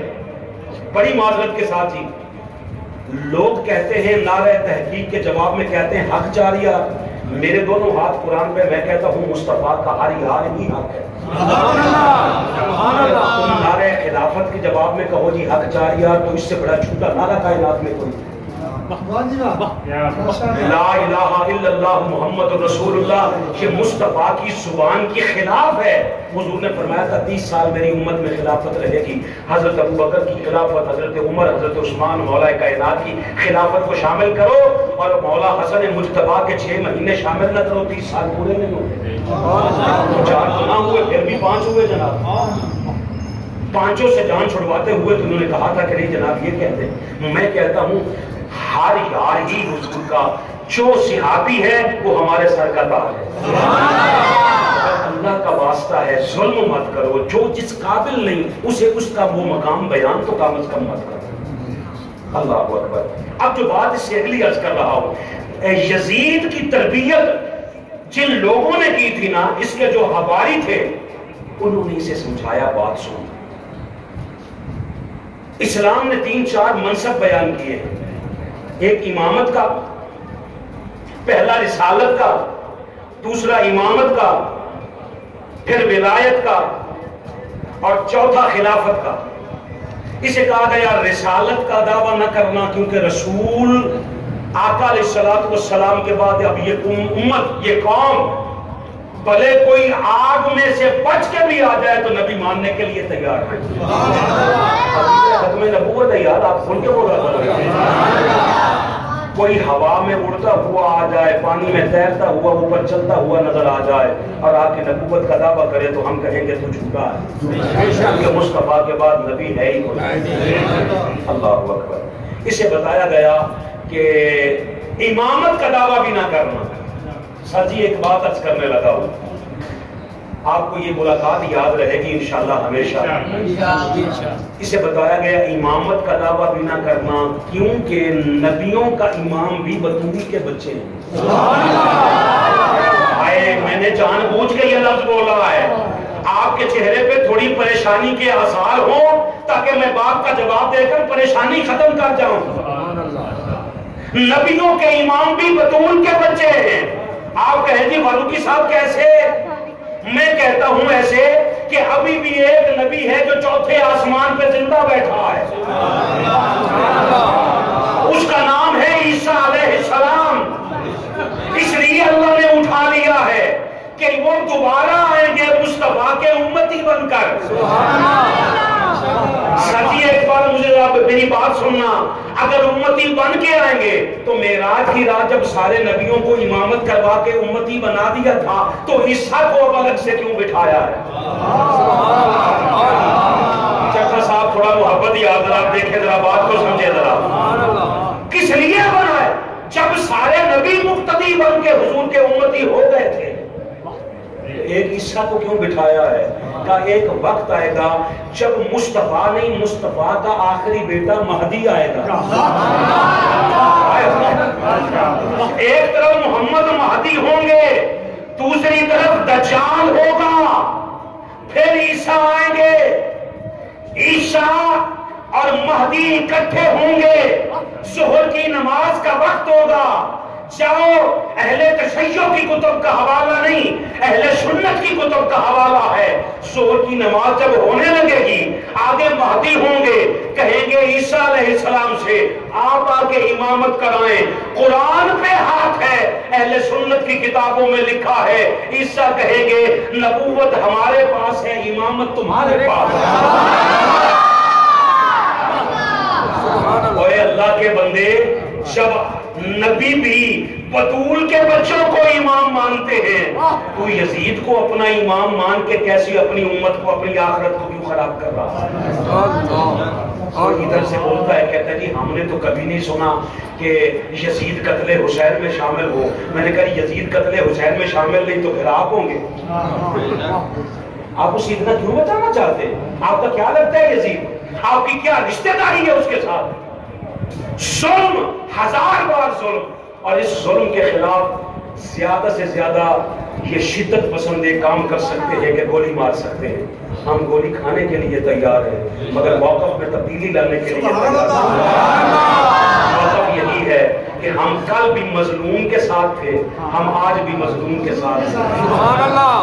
बड़ी माजरत के साथ ही लोग कहते हैं नारे तहकीक के जवाब में कहते हैं हक जारिया मेरे दोनों हाथ कुरान पे मैं कहता हूँ मुस्तफ़ा का हर यार ही हक है। नारे खिलाफत के जवाब में कहो जी हक जारिया तो इससे बड़ा झूठा नारा कायनात में कोई मुस्तफ़ा की ज़ुबान के खिलाफ है। हुजूर ने फरमाया था तीस साल मेरी उम्मत में खिलाफत रहेगी। हज़रत अबू बकर की खिलाफत हज़रत उमर हज़रत उस्मान मौला कायनात की खिलाफत को शामिल करो और मौला हसन मुजतबा के छह महीने शामिल न करो तीस साल पूरे नहीं हुए चार तो ना हुए फिर भी पाँच हुए जनाब। पाँचों से जान छुड़वाते हुए तो उन्होंने कहा था कि नहीं जनाब ये कहते मैं कहता हूँ हर यार ही हुजूर का जो सिहाबी है, वो हमारे सर का ताज है। अल्लाह का वास्ता है, जुल्म मत करो। जो जिस काबिल नहीं, उसे उसका वो मकाम बयान तो कम अज कम मत करो। अल्लाह अकबर। अब जो बात इससे अगली अर्ज़ कर रहा हूँ यजीद की तरबियत जिन लोगों ने की थी ना, इसके जो हवारी थे, उन्होंने इसे समझाया, बात सुन। इस्लाम ने तीन चार मनसब बयान किए एक इमामत का, पहला रिसालत का, दूसरा इमामत का, फिर विलायत का, और चौथा खिलाफत का। इसे कहा गया, रिसालत का दावा न करना, क्योंकि रसूल आका सलाम के बाद, अब ये उम्मत, ये कौम भले कोई आग में से बच के भी आ जाए तो नबी मानने के लिए तैयार है। नबूत है यार, आप सुन के बोल रहा कोई हवा में उड़ता हुआ आ जाए, पानी में तैरता हुआ, ऊपर चलता हुआ नज़र आ जाए और आपकी नबूबत का दावा करे तो हम कहेंगे, तू झूठा है। मुस्तफ़ा के बाद नबी है ही अल्लाह अकबर। इसे बताया गया कि इमामत का दावा भी ना करना। सर जी एक बात अर्ज़ करने लगा हूँ। आपको ये मुलाकात याद रहेगी इंशाल्लाह हमेशा। इसे बताया गया इमामत का दावा भी ना करना क्योंकि नबियों का इमाम भी बतूरी के बच्चे हैं। आए मैंने जानबूझ के ये लफ्ज बोला है। आपके चेहरे पे थोड़ी परेशानी के आसार हो ताकि मैं बाप का जवाब देकर परेशानी खत्म कर जाऊँ। नबियों के इमाम भी बतूल के बच्चे हैं। आप कहें जी फारूकी साहब कैसे? मैं कहता हूँ ऐसे कि अभी भी एक नबी है जो चौथे आसमान पर ज़िंदा बैठा है। उसका नाम है ईसा सलाम इसलिए अल्लाह ने उठा लिया है। कि वो दोबारा आएँगे मुस्तफ़ा के उम्मती बनकर। साथी एक बार मुझे आप मेरी बात सुनना। अगर उम्मती बन के आएँगे तो मेराज की रात जब सारे नबियों को इमामत करवा के उम्मती बना दिया था तो हिस्सा को अब अलग से क्यों बिठाया है? चक्का साहब थोड़ा मोहब्बत याद जरा देखे जरा बात को समझे जरा। किस लिए बना है? जब सारे नबी मुक्तदी बन के हुजूर के उम्मती हो गए थे। एक ईसा को क्यों बिठाया है? का एक वक्त आएगा जब मुस्तफ़ा नहीं, मुस्तफ़ा का आखिरी बेटा महदी आएगा। एक तरफ़ मोहम्मद महदी होंगे, दूसरी तरफ़ दज्जाल होगा। फिर ईसा आएँगे। ईसा और महदी इकट्ठे होंगे। जोहर की नमाज़ का वक्त होगा। जाओ अहले तशैयो की कुतुब का हवाला नहीं अहले सुन्नत की कुतुब का हवाला है। जोहर की नमाज़ जब होने लगेगी आगे महदी होंगे कहेंगे ईसा सलाम से आप आके इमामत कराएँ। कुरान पे हाथ है अहले सुन्नत की किताबों में लिखा है। ईसा कहेंगे नबूवत हमारे पास है इमामत तुम्हारे पास है। अल्लाह। के बंदे जब नबी भी बतूल के बच्चों को इमाम मानते हैं। तो यजीद को अपना इमाम मान के कैसी अपनी उम्मत को अपनी आखरत को क्यों खराब कर रहा है? और इधर से बोलता है कहता है जी हमने तो कभी नहीं सुना कि यजीद कत्ले हुसैन में शामिल हो। मैंने कहा यजीद कत्ले हुसैन में शामिल नहीं तो फिर आप होंगे। आप उसे इतना क्यों बताना चाहते हैं? आपका क्या लगता है यजीद? आपकी क्या रिश्तेदारी है उसके साथ? जुल्म हज़ार बार जुल्म। और इस जुल्म के खिलाफ ज़्यादा से ज़्यादा ये शिद्दत पसंद एक काम कर सकते हैं कि गोली मार सकते हैं। हम गोली खाने के लिए तैयार हैं मगर मौकफ में तब्दीली लाने के लिए मौकफ यही है कि हम कल भी मजलूम के साथ थे हम आज भी मजलूम के साथ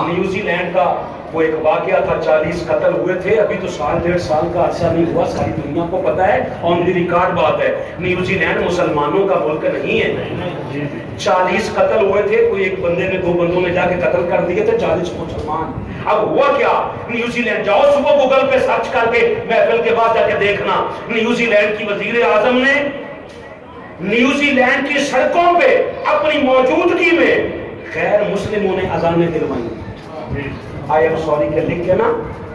न्यूजीलैंड का वो एक वाक्य था चालीस कत्ल हुए थे अभी तो साल डेढ़ साल का अर्सा नहीं हुआ सारी दुनिया को पता है ऑन दी रिकॉर्ड बात है। न्यूजीलैंड मुसलमानों का मुल्क नहीं है। चालीस कत्ल हुए थे कोई एक बंदे ने दो बंदों ने जाके कत्ल कर दिए थे चालीस मुसलमान। अब हुआ क्या? न्यूजीलैंड जाओ सुबह गूगल पे सर्च करके महफिल के बाद जाके देखना। न्यूजीलैंड की वज़ीर आज़म ने न्यूजीलैंड की सड़कों पे अपनी मौजूदगी में गैर मुस्लिमों ने अजाने दिलवाई। आई एम सॉरी के लिख के ना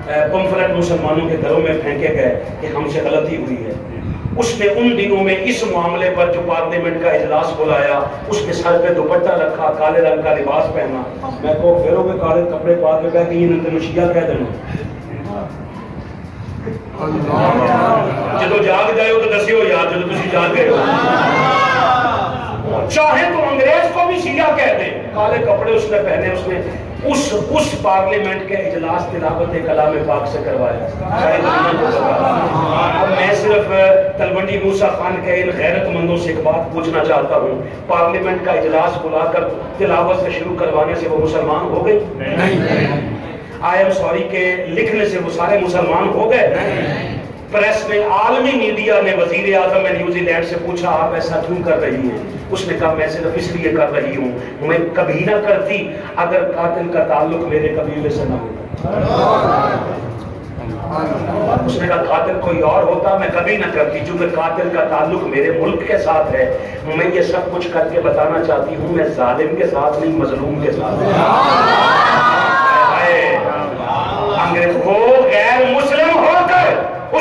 पंफलेट मुसलमानों के घरों में फेंके गए कि हमसे गलती हुई है। उसने उन दिनों में इस मामले पर जो पार्लियामेंट का इजलास बुलाया, उसके सर पे दुपट्टा रखा, काले रंग का लिबास पहना। मैं को फेरों के काले कपड़े पा के कह कि नशिया कह देना। जो जाग जाए तो दसियो यार जो तुम जाग गए चाहे तो अंग्रेज़ को भी शिया कह दे। काले कपड़े उसने पहने उसने उस उस पार्लियामेंट के इजलास तिलावत कलाम पाक से करवाया। अब मैं सिर्फ़ तलवंडी मूसा खान के इन गैरतमंदों से एक बात पूछना चाहता हूँ। पार्लियामेंट का इजलास बुलाकर तिलावत से शुरू करवाने से वो मुसलमान हो गई आई एम सॉरी के लिखने से वो सारे मुसलमान हो गए? प्रेस में आलमी मीडिया ने वज़ीर आज़म में न्यूजीलैंड से पूछा, आप ऐसा क्यों कर रही हैं? उसने कहा, मैं सिर्फ़ इसलिए कर रही हूँ, मैं कभी ना करती, अगर कातिल का ताल्लुक मेरे कबीले से ना होता उसने कहा, कातिल कोई और होता, मैं कभी ना करती, क्योंकि कातिल का ताल्लुक मेरे मुल्क के साथ है। मैं ये सब कुछ करके बताना चाहती हूँ, मैं जालिम के साथ नहीं, मजलूम के साथ अंग्रेज़ वो गैर मुस्लिम होकर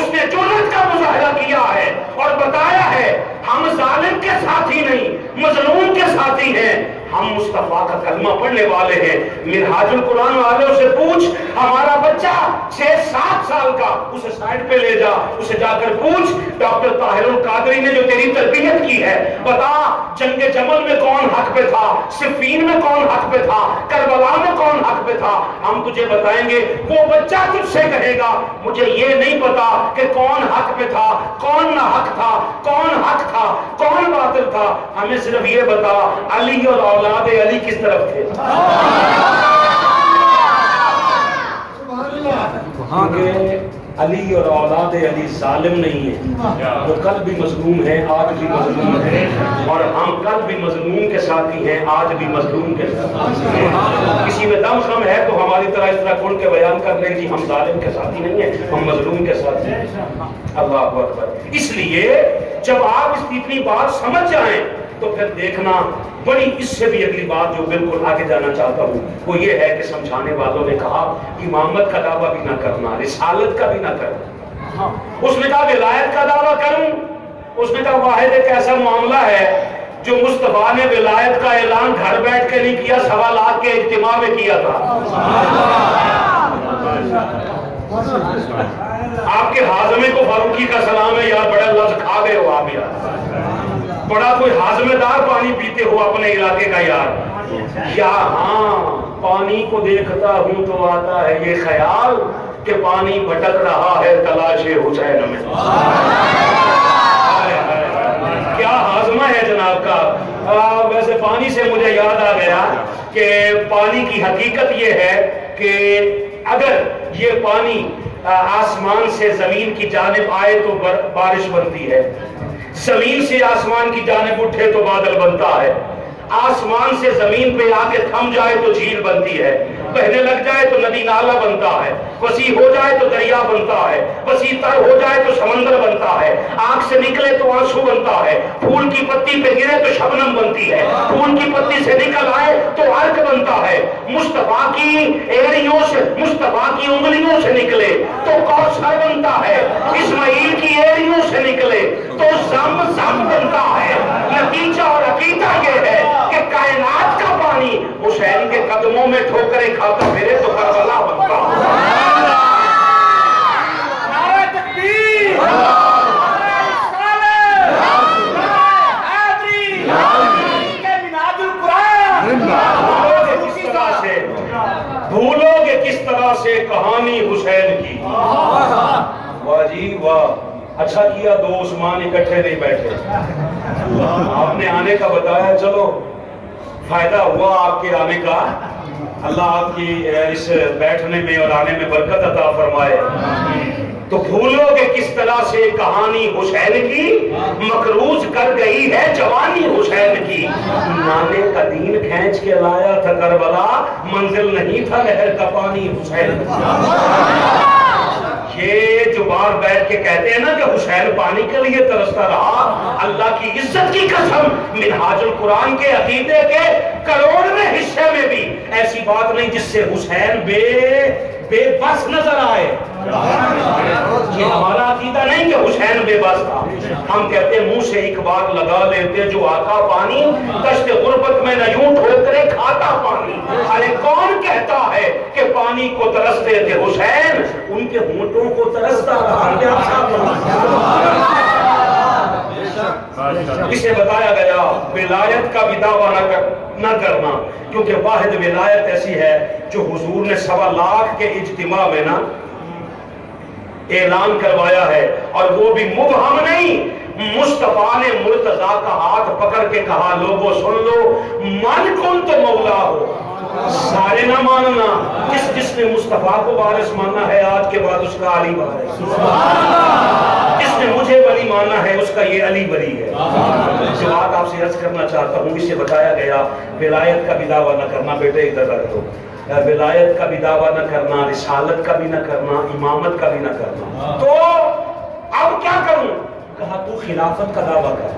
उसने जुर्रत का मुजाहरा किया है और बताया है, हम जालिम के साथ ही नहीं, मजलूम के साथ ही हैं। हम मुस्तफ़ा का कलमा पढ़ने वाले हैं। मिनहाजुल कुरान वालों से पूछ, हमारा बच्चा छह सात साल का, उसे साइड पे ले जा, उसे जाकर पूछ, डॉक्टर ताहिरुल कादरी ने जो तेरी तरबियत की है, बता, जंग जमल में कौन हक पे था, सिफीन में कौन हक पे था, करबला में कौन हक पे था? हम तुझे बताएँगे, वो बच्चा तुझसे कहेगा, मुझे ये नहीं पता कि कौन हक पे था, कौन ना हक था, कौन हक था, कौन बातिल था। हमें सिर्फ़ ये बता, अली और औलाद अली किस तरफ़ थे? अली और औलाद अली जालिम नहीं है। वो कल भी मजलूम है, आज भी मजलूम है। और हम कल भी मजलूम के साथी हैं, आज भी मजलूम के साथी हैं। किसी में दम खम है तो हमारी तरह इस तरह खोल के बयान कर लें कि हम जालिम के साथी नहीं है, हम मजलूम के साथ हैं। अल्लाह अकबर। इसलिए जब आप इसकी इतनी बात समझ जाएँ तो फिर देखना बड़ी इससे भी अगली बात जो बिल्कुल आगे जाना चाहता हूँ वो ये है कि समझाने वालों ने कहा इमामत का दावा भी ना करना रिसालत का भी ना करना। उसने कहा विलायत का दावा करूँ? उसने कहा वाहिद एक ऐसा मामला है जो मुस्तफ़ा ने विलायत का ऐलान घर बैठ के नहीं किया सवा लाख के इज्तिमा में किया था। आपके हाजमे को फारूकी का सलाम है यार बड़ा लफ्ज खा गए हो आप यार बड़ा कोई हाजमेदार पानी पीते हो अपने इलाके का यार। या हाँ पानी को देखता हूँ तो आता है ये ख्याल कि पानी भटक रहा है तलाशे हुसैन में। क्या हाजमा है जनाब का? आ, वैसे पानी से मुझे याद आ गया कि पानी की हकीकत ये है कि अगर ये पानी आसमान से ज़मीन की जानिब आए तो बर, बारिश बनती है। ज़मीन से आसमान की जानब उठे तो बादल बनता है। आसमान से ज़मीन पे आके थम जाए तो झील बनती है। बहने लग जाए तो नदी नाला बनता है वसी हो जाए तो दरिया बनता है वसी तर हो जाए तो समंदर बनता है आँख से निकले तो आँसू बनता है, फूल की पत्ती पे गिरे तो शबनम बनती है, फूल की पत्ती से निकल आए तो अर्क बनता है, मुस्तफ़ा की एड़ियों से, मुस्तफ़ा की उंगलियों से निकले तो कौशल बनता है, इस्माइल की एड़ियों से निकले तो जम बनता है, नतीजा और अकीदा यह है कि कायनात पानी हुसैन के कदमों में ठोकरे खाता फिरे तो करबला बनता भूलोगे किस तरह से कहानी हुसैन की वाह जी वाह अच्छा किया दो उस्मान इकट्ठे नहीं बैठे आपने आने का बताया चलो फ़ायदा हुआ आपके आने का। अल्लाह आपकी इस बैठने में और आने में बरकत अता फरमाए। तो भूलोगे किस तरह से कहानी हुसैन की मकरूज कर गई है, जवानी हुसैन की। नाने का दीन खेच के लाया था करबला, मंजिल नहीं था नहर का पानी हुसैन। ये जो बार बैठ के कहते हैं ना कि हुसैन पानी के लिए तरसता रहा। अल्लाह की इज़्ज़त की कसम, मिनहाजुल कुरान के अकीदे के करोड़वें हिस्से में भी। ऐसी बात नहीं जिससे हुसैन बे बेबस नज़र आए। हमारा अकीदा नहीं कि हुसैन बेबस था। हम कहते मुँह से एक बार लगा लेते जो आता पानी दश्त गुर्बत में न यूँ ठोकरे खाता पानी। अरे कौन कहता है कि पानी को तरसते थे हुसैन? उनके होंठों को तरसता रहा इसे बताया गया विलायत का भी दावा न कर, न करना, क्योंकि वाहिद विलायत ऐसी है जो हुजूर ने सवा लाख के इज्तिमा में ना ऐलान करवाया है। और वो भी मुबहम नहीं मुस्तफ़ा ने मुर्तजा का हाथ पकड़ के कहा लोगों सुन लो मन कौन तो मौला हो? सारे ना मानना। जिस जिसने मुस्तफ़ा को वारिस माना है आज के बाद उसका अली वारिस जिसने मुझे बली माना है उसका ये अली बली है। जो बात आपसे अर्ज़ करना चाहता हूँ इसे बताया गया विलायत का भी दावा न करना बेटे इधर रख दो। विलायत का भी दावा न करना रिसालत का भी न करना इमामत का भी न करना। तो अब क्या करूँ? कहा तू खिलाफत का दावा कर।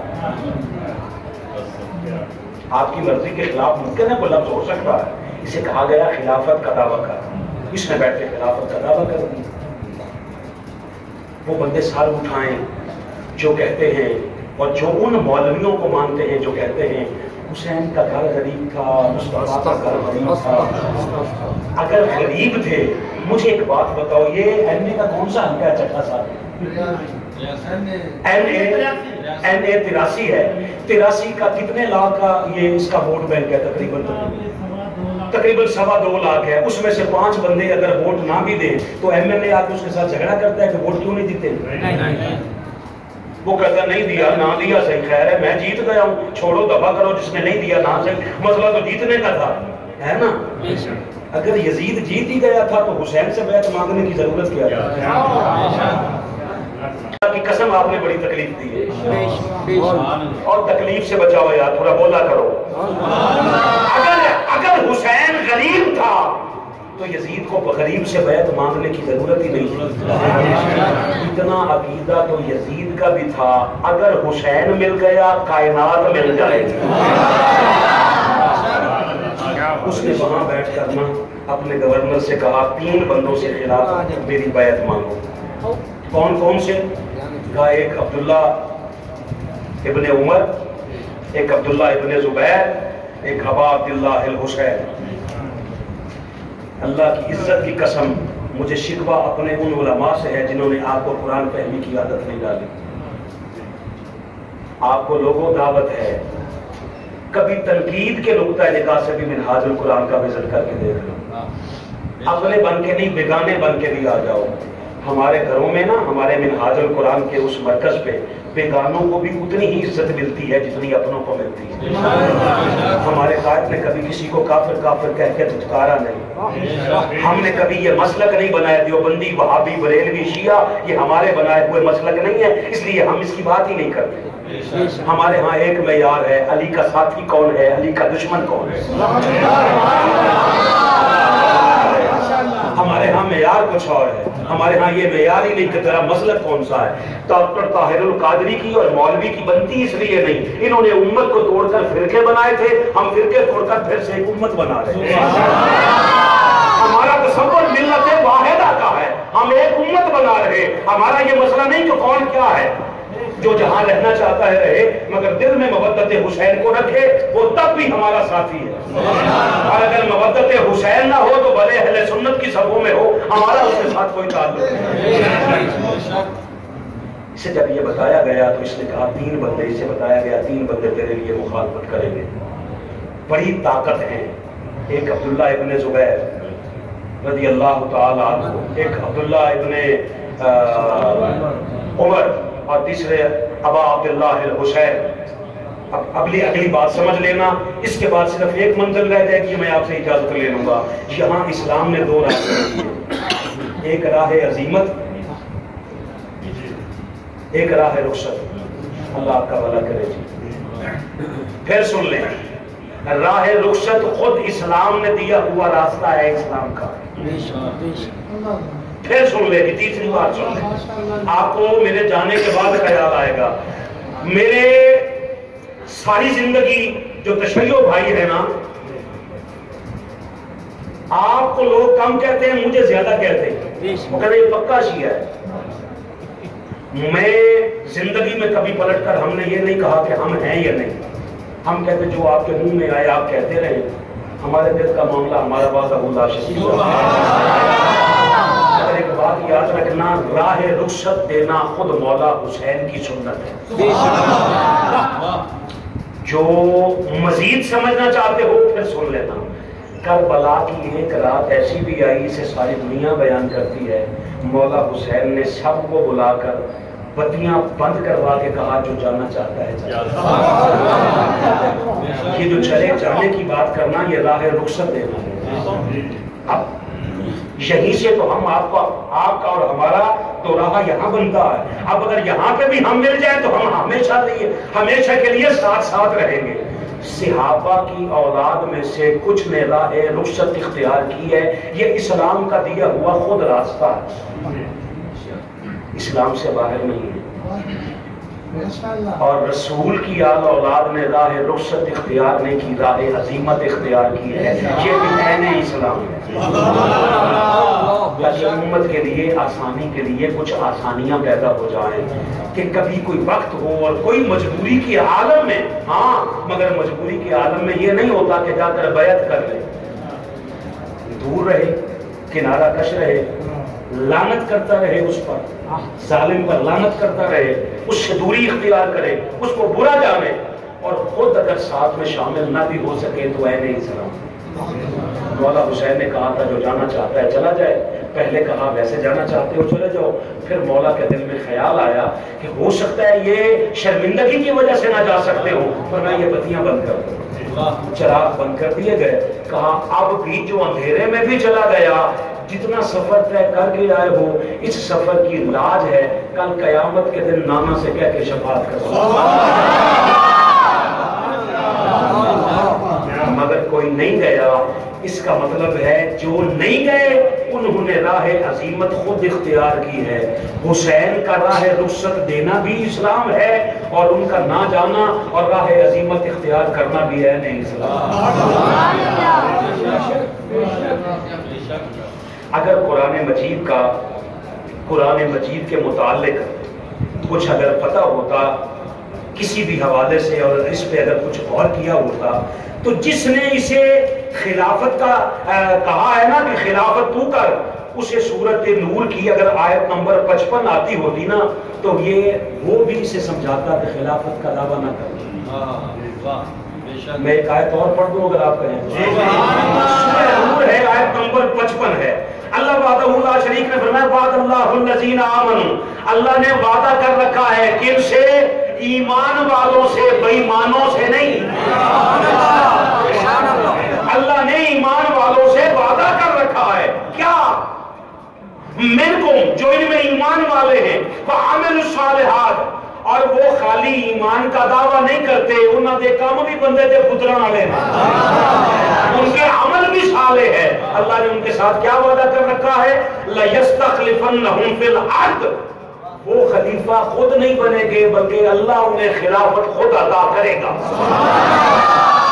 आपकी मर्ज़ी के खिलाफ मुमकिन है कोई लफ्ज हो सकता है। इसे कहा गया खिलाफत का दावा कर। इसने बैठ के खिलाफत का दावा कर दिया। वो बंदे सार उठाएँ जो कहते हैं और जो उन मौलवियों को मानते हैं जो कहते हैं हुसैन का घर गरीब था मुस्तफ़ा का घर गरीब था। अगर गरीब थे मुझे एक बात बताओ ये एमए का कौन सा अंक है चट्टा साहब एन ए तिरासी है। तिरासी का कितने लाख का ये इसका वोट बैंक है तकरीबन? तकरीबन सवा दो लाख है। उसमें से पाँच बंदे अगर वोट ना भी दे तो एमएलए आके उसके साथ झगड़ा करता है कि वोट क्यों नहीं देते? वो कहता नहीं दिया ना दिया सही खैर है मैं जीत गया हूँ। छोड़ो दफ़ा करो जिसने नहीं दिया ना सही। मसला तो जीतने का था है ना? अगर यजीद जीत ही गया था तो हुसैन से बैत मांगने की ज़रूरत क्या था? की कसम आपने बड़ी तकलीफ़ दी है। और तकलीफ़ से बचाओ यार थोड़ा बोला करो। अगर अगर हुसैन गरीब था तो यजीद को गरीब से बैत मांगने की ज़रूरत ही नहीं इतना अकीदा तो यजीद का भी था, अगर हुसैन मिल गया, कायनात मिल जाएगी। उसने वहाँ बैठ कर ना अपने गवर्नर से कहा, तीन बंदों से खिलाफ मेरी बैत मांगो। कौन कौन से? कहा, एक अब्दुल्ला इबन उमर, एक अब्दुल्ला इबन जुबैर, एक अबा अब्दुल्ला हुसैन अल्लाह की इज़्ज़त की कसम मुझे शिकवा अपने उन उलमा से है जिन्होंने आपको कुरान पहली की आदत नहीं डाली। आपको लोगों दावत है कभी तनकीद के नुकता निकाह से भी मिनहाजुल कुरान का विज़िट करके देख लो। अपने बन के नहीं बेगाने बन के भी आ जाओ। हमारे घरों में ना हमारे मिनहाजुल कुरान के उस मरकज पे बेगानों को भी उतनी ही इज़्ज़त मिलती है जितनी अपनों को मिलती है। हमारे कायद ने कभी किसी को काफिर काफिर कह के धुतकारा नहीं। हमने कभी ये मसलक नहीं बनाया देवबंदी, वहाबी, बरेलवी, शिया, ये हमारे बनाए हुए मसलक नहीं है, इसलिए हम इसकी बात ही नहीं करते। हमारे यहाँ एक मैार है, अली का साथी कौन है, अली का दुश्मन कौन है? हमारे यहाँ मैार कुछ और है। हमारे यहाँ ये मैार ही नहीं कि तेरा मसलक कौन सा है। डॉक्टर ताहिरुल कादरी की और मौलवी की बनती इसलिए नहीं। इन्होंने उम्मत को तोड़कर फिरके बनाए थे। हम फिरके तोड़कर फिर से एक उम्मत बना रहे हमारा तस्वर मिलत वाहिदा का है। हम एक उम्मत बना रहे हमारा ये मसला नहीं कि कौन क्या है। जो जहाँ रहना चाहता है रहे मगर दिल में मोहब्बत हुसैन को रखे वो तब भी हमारा साथी है। और अगर मोहब्बत हुसैन ना हो तो भले अहले सुन्नत की सबों में हो हमारा उसके साथ कोई ताल्लुक नहीं। इसे जब ये बताया गया तो इसने कहा तीन बंदे इसे बताया गया तीन बंदे तेरे लिए मुखालफत करेंगे। बड़ी ताकत है। एक अब्दुल्ला इबन जुबैर रज़ी अल्लाह तआला एक अब्दुल्ला इबन उमर और तीसरे, अबा अब्दुल्ला अब अगली अगली बात समझ लेना। इसके बाद सिर्फ़ एक मंजिल रह जाएगी मैं आपसे इजाज़त ले लूँगा यहाँ इस्लाम ने दो राह एक राह अजीमत, एक राह रुखसत। अल्लाह आपका भला करे जी। फिर सुन लें। राह रुखसत खुद इस्लाम ने दिया हुआ रास्ता है इस्लाम का। फिर सुन लेगी तीसरी बार सुन ले। आपको मेरे जाने के बाद ख्याल आएगा। मेरे सारी ज़िंदगी जो तशैयो भाई है ना, आपको लोग कम कहते हैं, मुझे ज़्यादा कहते हैं। वो पक्का शी है। मैं ज़िंदगी में कभी पलट कर हमने ये नहीं कहा कि हम हैं या नहीं। हम कहते जो आपके मुँह में आए आप कहते रहे। हमारे दिल का मामला, हमारा बात अबू और एक बात याद रखना राह रुखसत देना खुद मौला हुसैन की सुन्नत है। जो मजीद समझना चाहते हो फिर सुन लेना। करबला की एक रात ऐसी भी आई इसे सारी दुनिया बयान करती है। मौला हुसैन ने सबको बुलाकर बत्तियाँ बंद करवा के कहा जो जाना चाहता है ये जो चले जाने की बात करना ये राह रुखसत देना है। अब यहीं से तो हम आपका आपका और हमारा तो राह यहाँ बनता है। अब अगर यहाँ पे भी हम मिल जाए तो हम हमेशा लिए हमेशा के लिए साथ साथ रहेंगे। सिहाबा की औलाद में से कुछ ने राह रुखसत इख्तियार की है। ये इस्लाम का दिया हुआ खुद रास्ता है। इस्लाम से बाहर नहीं है। और रसूल की आल औलाद ने राह रुखसत इख्तियार नहीं की राह अजीमत इख्तियार की है। ये भी मैंने इस्लाम है। उम्मत के लिए आसानी के लिए कुछ आसानियाँ पैदा हो जाए कि कभी कोई वक्त हो और कोई मजबूरी की आलम में हाँ मगर मगर मजबूरी के आलम में ये नहीं होता कि जाकर बैत कर ले। दूर रहे किनारा कश रहे लानत करता रहे उस पर। जालिम पर लानत करता रहे उससे दूरी इख्तियार करे उसको बुरा जाने और खुद अगर साथ में शामिल ना भी हो सके तो ऐ नहीं सलाम। मौला हुसैन ने कहा था जो जाना चाहता है चला जाए। पहले कहा वैसे जाना चाहते हो चले जाओ। फिर मौला के दिल में ख्याल आया कि हो सकता है ये शर्मिंदगी की वजह से ना जा सकते हो वरना ये बत्तियाँ बंद कर दो। चिराग बंद कर दिए गए। कहा अब भी जो अंधेरे में भी चला गया जितना सफ़र तय करके आए हो इस सफ़र की लाज है कल कयामत के दिन नाना से कह के शफात करो मगर कोई नहीं गया। इसका मतलब है जो नहीं गए उन्होंने राह अजीमत खुद इख्तियार की है। हुसैन का राह रुखसत देना भी इस्लाम है और उनका ना जाना और राह अजीमत इख्तियार करना भी है नहीं इस्लाम। अगर कुरान मजीद का कुरान मजीद के मुतालिक कुछ अगर पता होता किसी भी हवाले से और इस पे अगर कुछ और किया होता तो जिसने इसे खिलाफत का आ, कहा है ना कि खिलाफत तू कर उसे सूरत नूर की अगर आयत नंबर पचपन आती होती ना तो ये वो भी इसे समझाता कि खिलाफत का दावा ना कर। मैं एक आयत और पढ़ दूँ अगर आप कहें नूर है आयत नंबर पचपन है। अल्लाह वादा शरीक ने फरमाया अल्लाह ने वादा कर रखा है किन से ईमान वालों से बेईमानों से नहीं। अल्लाह ने ईमान वालों से वादा कर रखा है। क्या? मेरे को जो इनमें ईमान वाले हैं। वह आमिर सालिहात। और वो खाली ईमान का दावा नहीं करते, उन्होंने काम भी बंदे थे पुत्रा वाले। उनके अमल भी साले है। अल्लाह ने उनके साथ क्या वादा कर रखा है? वो खलीफा खुद नहीं बनेंगे, बल्कि अल्लाह उन्हें खिलाफत खुद अदा करेगा।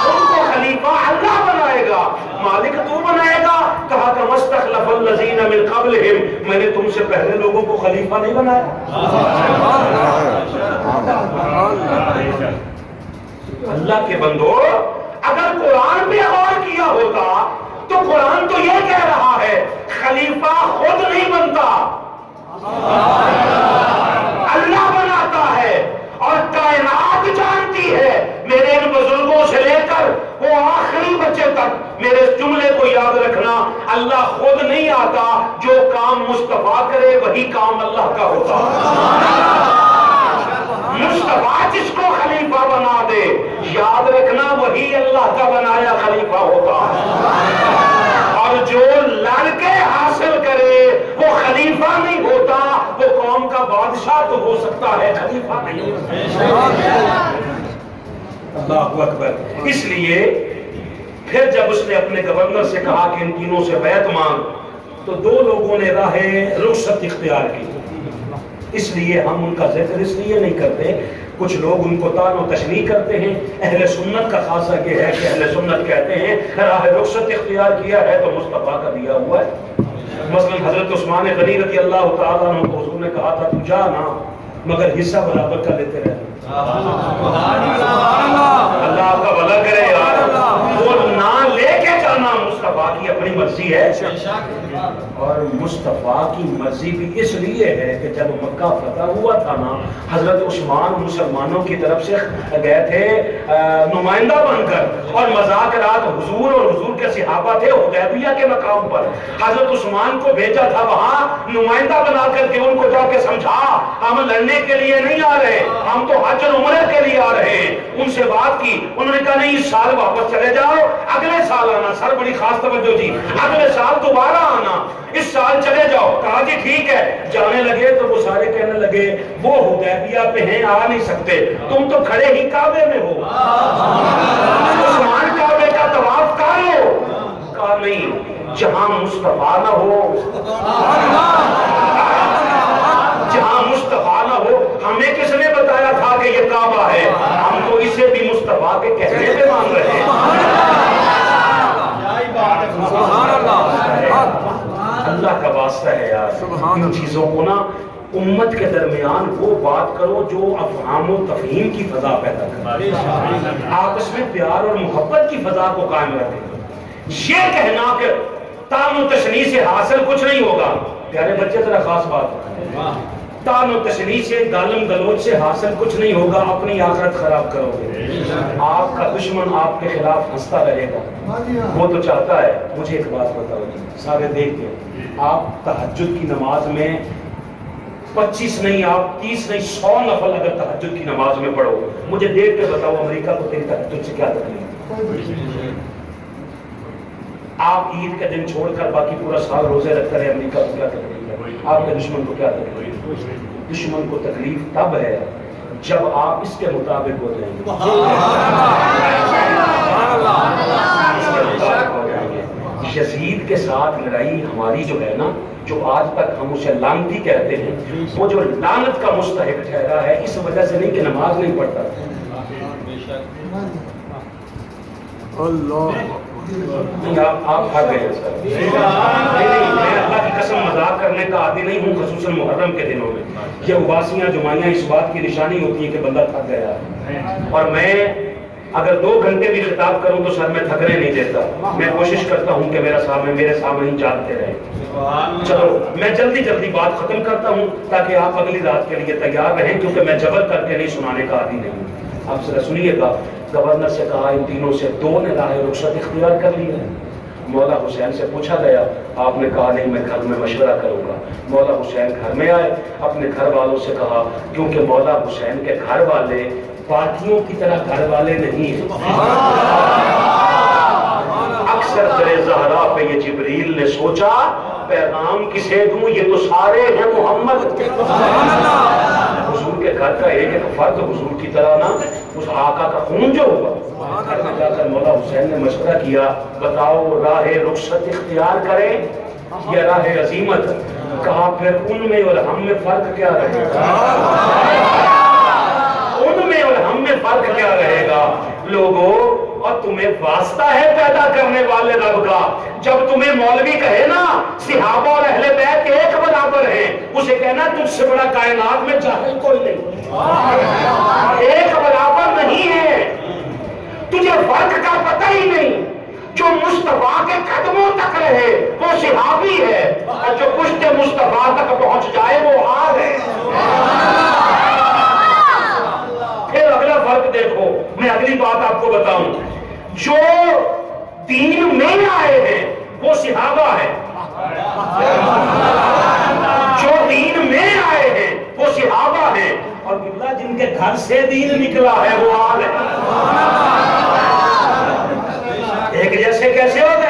उनको खलीफा अल्लाह बनाएगा। मालिक तू बनाएगा। कहा का मस्तखलफल लजीन मिन कब्लहिम। मैंने तुमसे पहले लोगों को खलीफा नहीं बनाया। अल्लाह के बंदो, अगर कुरान में गौर किया होता तो कुरान तो यह कह रहा है, खलीफा खुद नहीं बनता। अल्लाह बनाता है और कायनात जानती है। मेरे इन बुज़ुर्गों से लेकर वो आखिरी बच्चे तक मेरे जुमले को याद रखना अल्लाह खुद नहीं आता जो काम मुस्तफ़ा करे, वही काम अल्लाह का होता। मुस्तफ़ा जिसको खलीफा बना दे, याद रखना वही अल्लाह का बनाया खलीफा होता। और जो लड़के हासिल करे, वो खलीफा नहीं होता, वो कौम का बादशाह तो हो सकता है, खलीफा नहीं। अल्लाह अकबर। इसलिए फिर जब उसने अपने गवर्नर से कहा कि इन तीनों से बैत मांग तो दो लोगों ने राह रुखसत इख्तियार की। इसलिए हम उनका ज़िक्र इसलिए नहीं करते, कुछ लोग उनको तानो तशनी करते हैं। अहले सुन्नत का खासा यह है कि अहले सुन्नत कहते हैं, राह रुखसत इख्तियार किया है तो मुस्तफ़ा का दिया हुआ है। मसलन हज़रत उस्मान गनी रज़ी अल्लाह हुजूर ने कहा था, तू जा ना मगर हिस्सा बराबर का लेते रहे। अल्लाह आपका भला करे यार। वो ना लेके जाना मुस्तफ़ा की अपनी मर्ज़ी है। और मुस्तफ़ा की मर्ज़ी भी इसलिए है कि जब मक्का फतह हुआ था ना, हज़रत उस्मान मुसलमानों की तरफ़ से गए थे नुमाइंदा बनकर। और मजाकरात हुजूर और हुजूर के सिहाबा थे हुदैबिया के मकाम पर। हज़रत उस्मान को भेजा था वहाँ, नुमाइंदा बना करके उनको जाके समझा, हम लड़ने के लिए नहीं आ रहे, हम तो हज और उम्र के लिए आ रहे हैं। उनसे बात की, उन्होंने कहा, नहीं, इस साल वापस चले जाओ, अगले साल आना। सर, बड़ी खास तवज्जो जी अगले साल दोबारा आना। इस साल चले जाओ। कहा जी ठीक है जाने लगे तो वो सारे कहने लगे वो हुदैबिया पे हैं आ नहीं सकते। तुम तो खड़े ही काबे में हो। उस्मान काबे का तवाफ करो कहा नहीं जहाँ मुस्तफ़ा ना हो। जहाँ मुस्तफ़ा ना हो हमें किसने बताया था कि ये काबा है? हम तो इसे भी मुस्तफ़ा के कहने पे मान रहे हैं। अल्लाह का वास्ता है यार। इन चीज़ों को ना उम्मत के दरमियान वो बात करो जो अफहाम तफहीम की फजा पैदा करे आपस में प्यार और मोहब्बत की फजा को कायम रखे। ये कहना कि तामो तशनी से हासिल कुछ नहीं होगा। प्यारे बच्चे जरा खास बात। तानो तशनी से गालम गलोच से हासिल कुछ नहीं होगा, अपनी आखरत खराब करोगे। आपका दुश्मन आपके खिलाफ हंसता रहेगा। वो तो चाहता है, मुझे एक बात बताओ सारे देखते हो आप तहज्जुद की नमाज़ में पच्चीस नहीं, आप तीस नहीं, सौ नफल अगर तहज्जुद की नमाज़ में पढ़ो, मुझे देख के बताओ, अमेरिका को तेरी तहज्जुद से क्या तकलीफ़ आप ईद का दिन छोड़कर बाकी पूरा साल रोज़े रखते रहे, अमेरिका को क्या तकलीफ़ आपके दुश्मन को क्या तकलीफ़? दुश्मन को तकलीफ़ तब है जब आप इसके मुताबिक हो जाएँगे। हो यजीद के साथ लड़ाई हमारी जो है ना जो आज तक हम उसे लानती कहते हैं वो जो लानत का मुस्तहिक ठहरा है इस वजह से नहीं कि नमाज़ नहीं पढ़ता। नहीं आप आप भाग गए सर। नहीं नहीं मैं अल्लाह की कसम मज़ाक करने का आदि नहीं हूँ खसूसन मुहर्रम के दिनों में। ये उबासियाँ जुमाइयाँ इस बात की निशानी होती है कि बंदा थक गया है। और मैं अगर दो घंटे भी खिताब करूँ तो सर मैं थकने नहीं देता। मैं कोशिश करता हूँ कि मेरा सामने मेरे सामने ही जागते रहे। चलो मैं जल्दी जल्दी बात खत्म करता हूँ ताकि आप अगली रात के लिए तैयार रहें क्योंकि मैं जबर करके नहीं सुनाने का आदि नहीं हूँ। आप जरा सुनिएगा। गवर्नर से कहा इन तीनों से दो ने राह रुखसत इख्तियार कर लिया है। मौला हुसैन से पूछा गया आपने कहा नहीं मैं घर में मशवरा करूँगा। मौला हुसैन घर में आए अपने घर वालों से कहा क्योंकि मौला हुसैन के घर वाले पार्टियों की तरह घर वाले नहीं है। अक्सर दरे जहरा पे ये जिब्रील ने सोचा पैगाम किसे दूँ? ये तो सारे हैं मोहम्मद हुजूर के घर का एक एक फर्द हजूर की तरह ना उस आका का खून जो हुआ मौला हुसैन ने मशवरा किया बताओ राह रुख्सत इख्तियार करें या राह अजीमत? कहा फिर उनमें और हम में फ़र्क क्या रहेगा? उनमें और हम में फ़र्क क्या रहेगा? लोगों और तुम्हें वास्ता है पैदा करने वाले रब का। जब तुम्हें मौलवी कहे ना, सिहाबा और अहले बैत एक बराबर हैं, उसे कहना तुझसे बड़ा कायनात में जाहिल कोई नहीं। एक बराबर नहीं है। तुझे फ़र्क का पता ही नहीं। जो मुस्तफ़ा के कदमों तक रहे, वो सिहाबी है। और जो पुष्ट मुस्तफ़ा तक पहुँच जाए, वो हार है। फिर अगला फ़र्क देखो, मैं अगली बात आपको बताऊँ। जो दीन में आए हैं, वो सिहाबा है। जो दीन में आए हैं, वो सिहाबा है। और बिल्ला जिनके घर से दीन निकला है, वो आल है। एक जैसे कैसे हो गए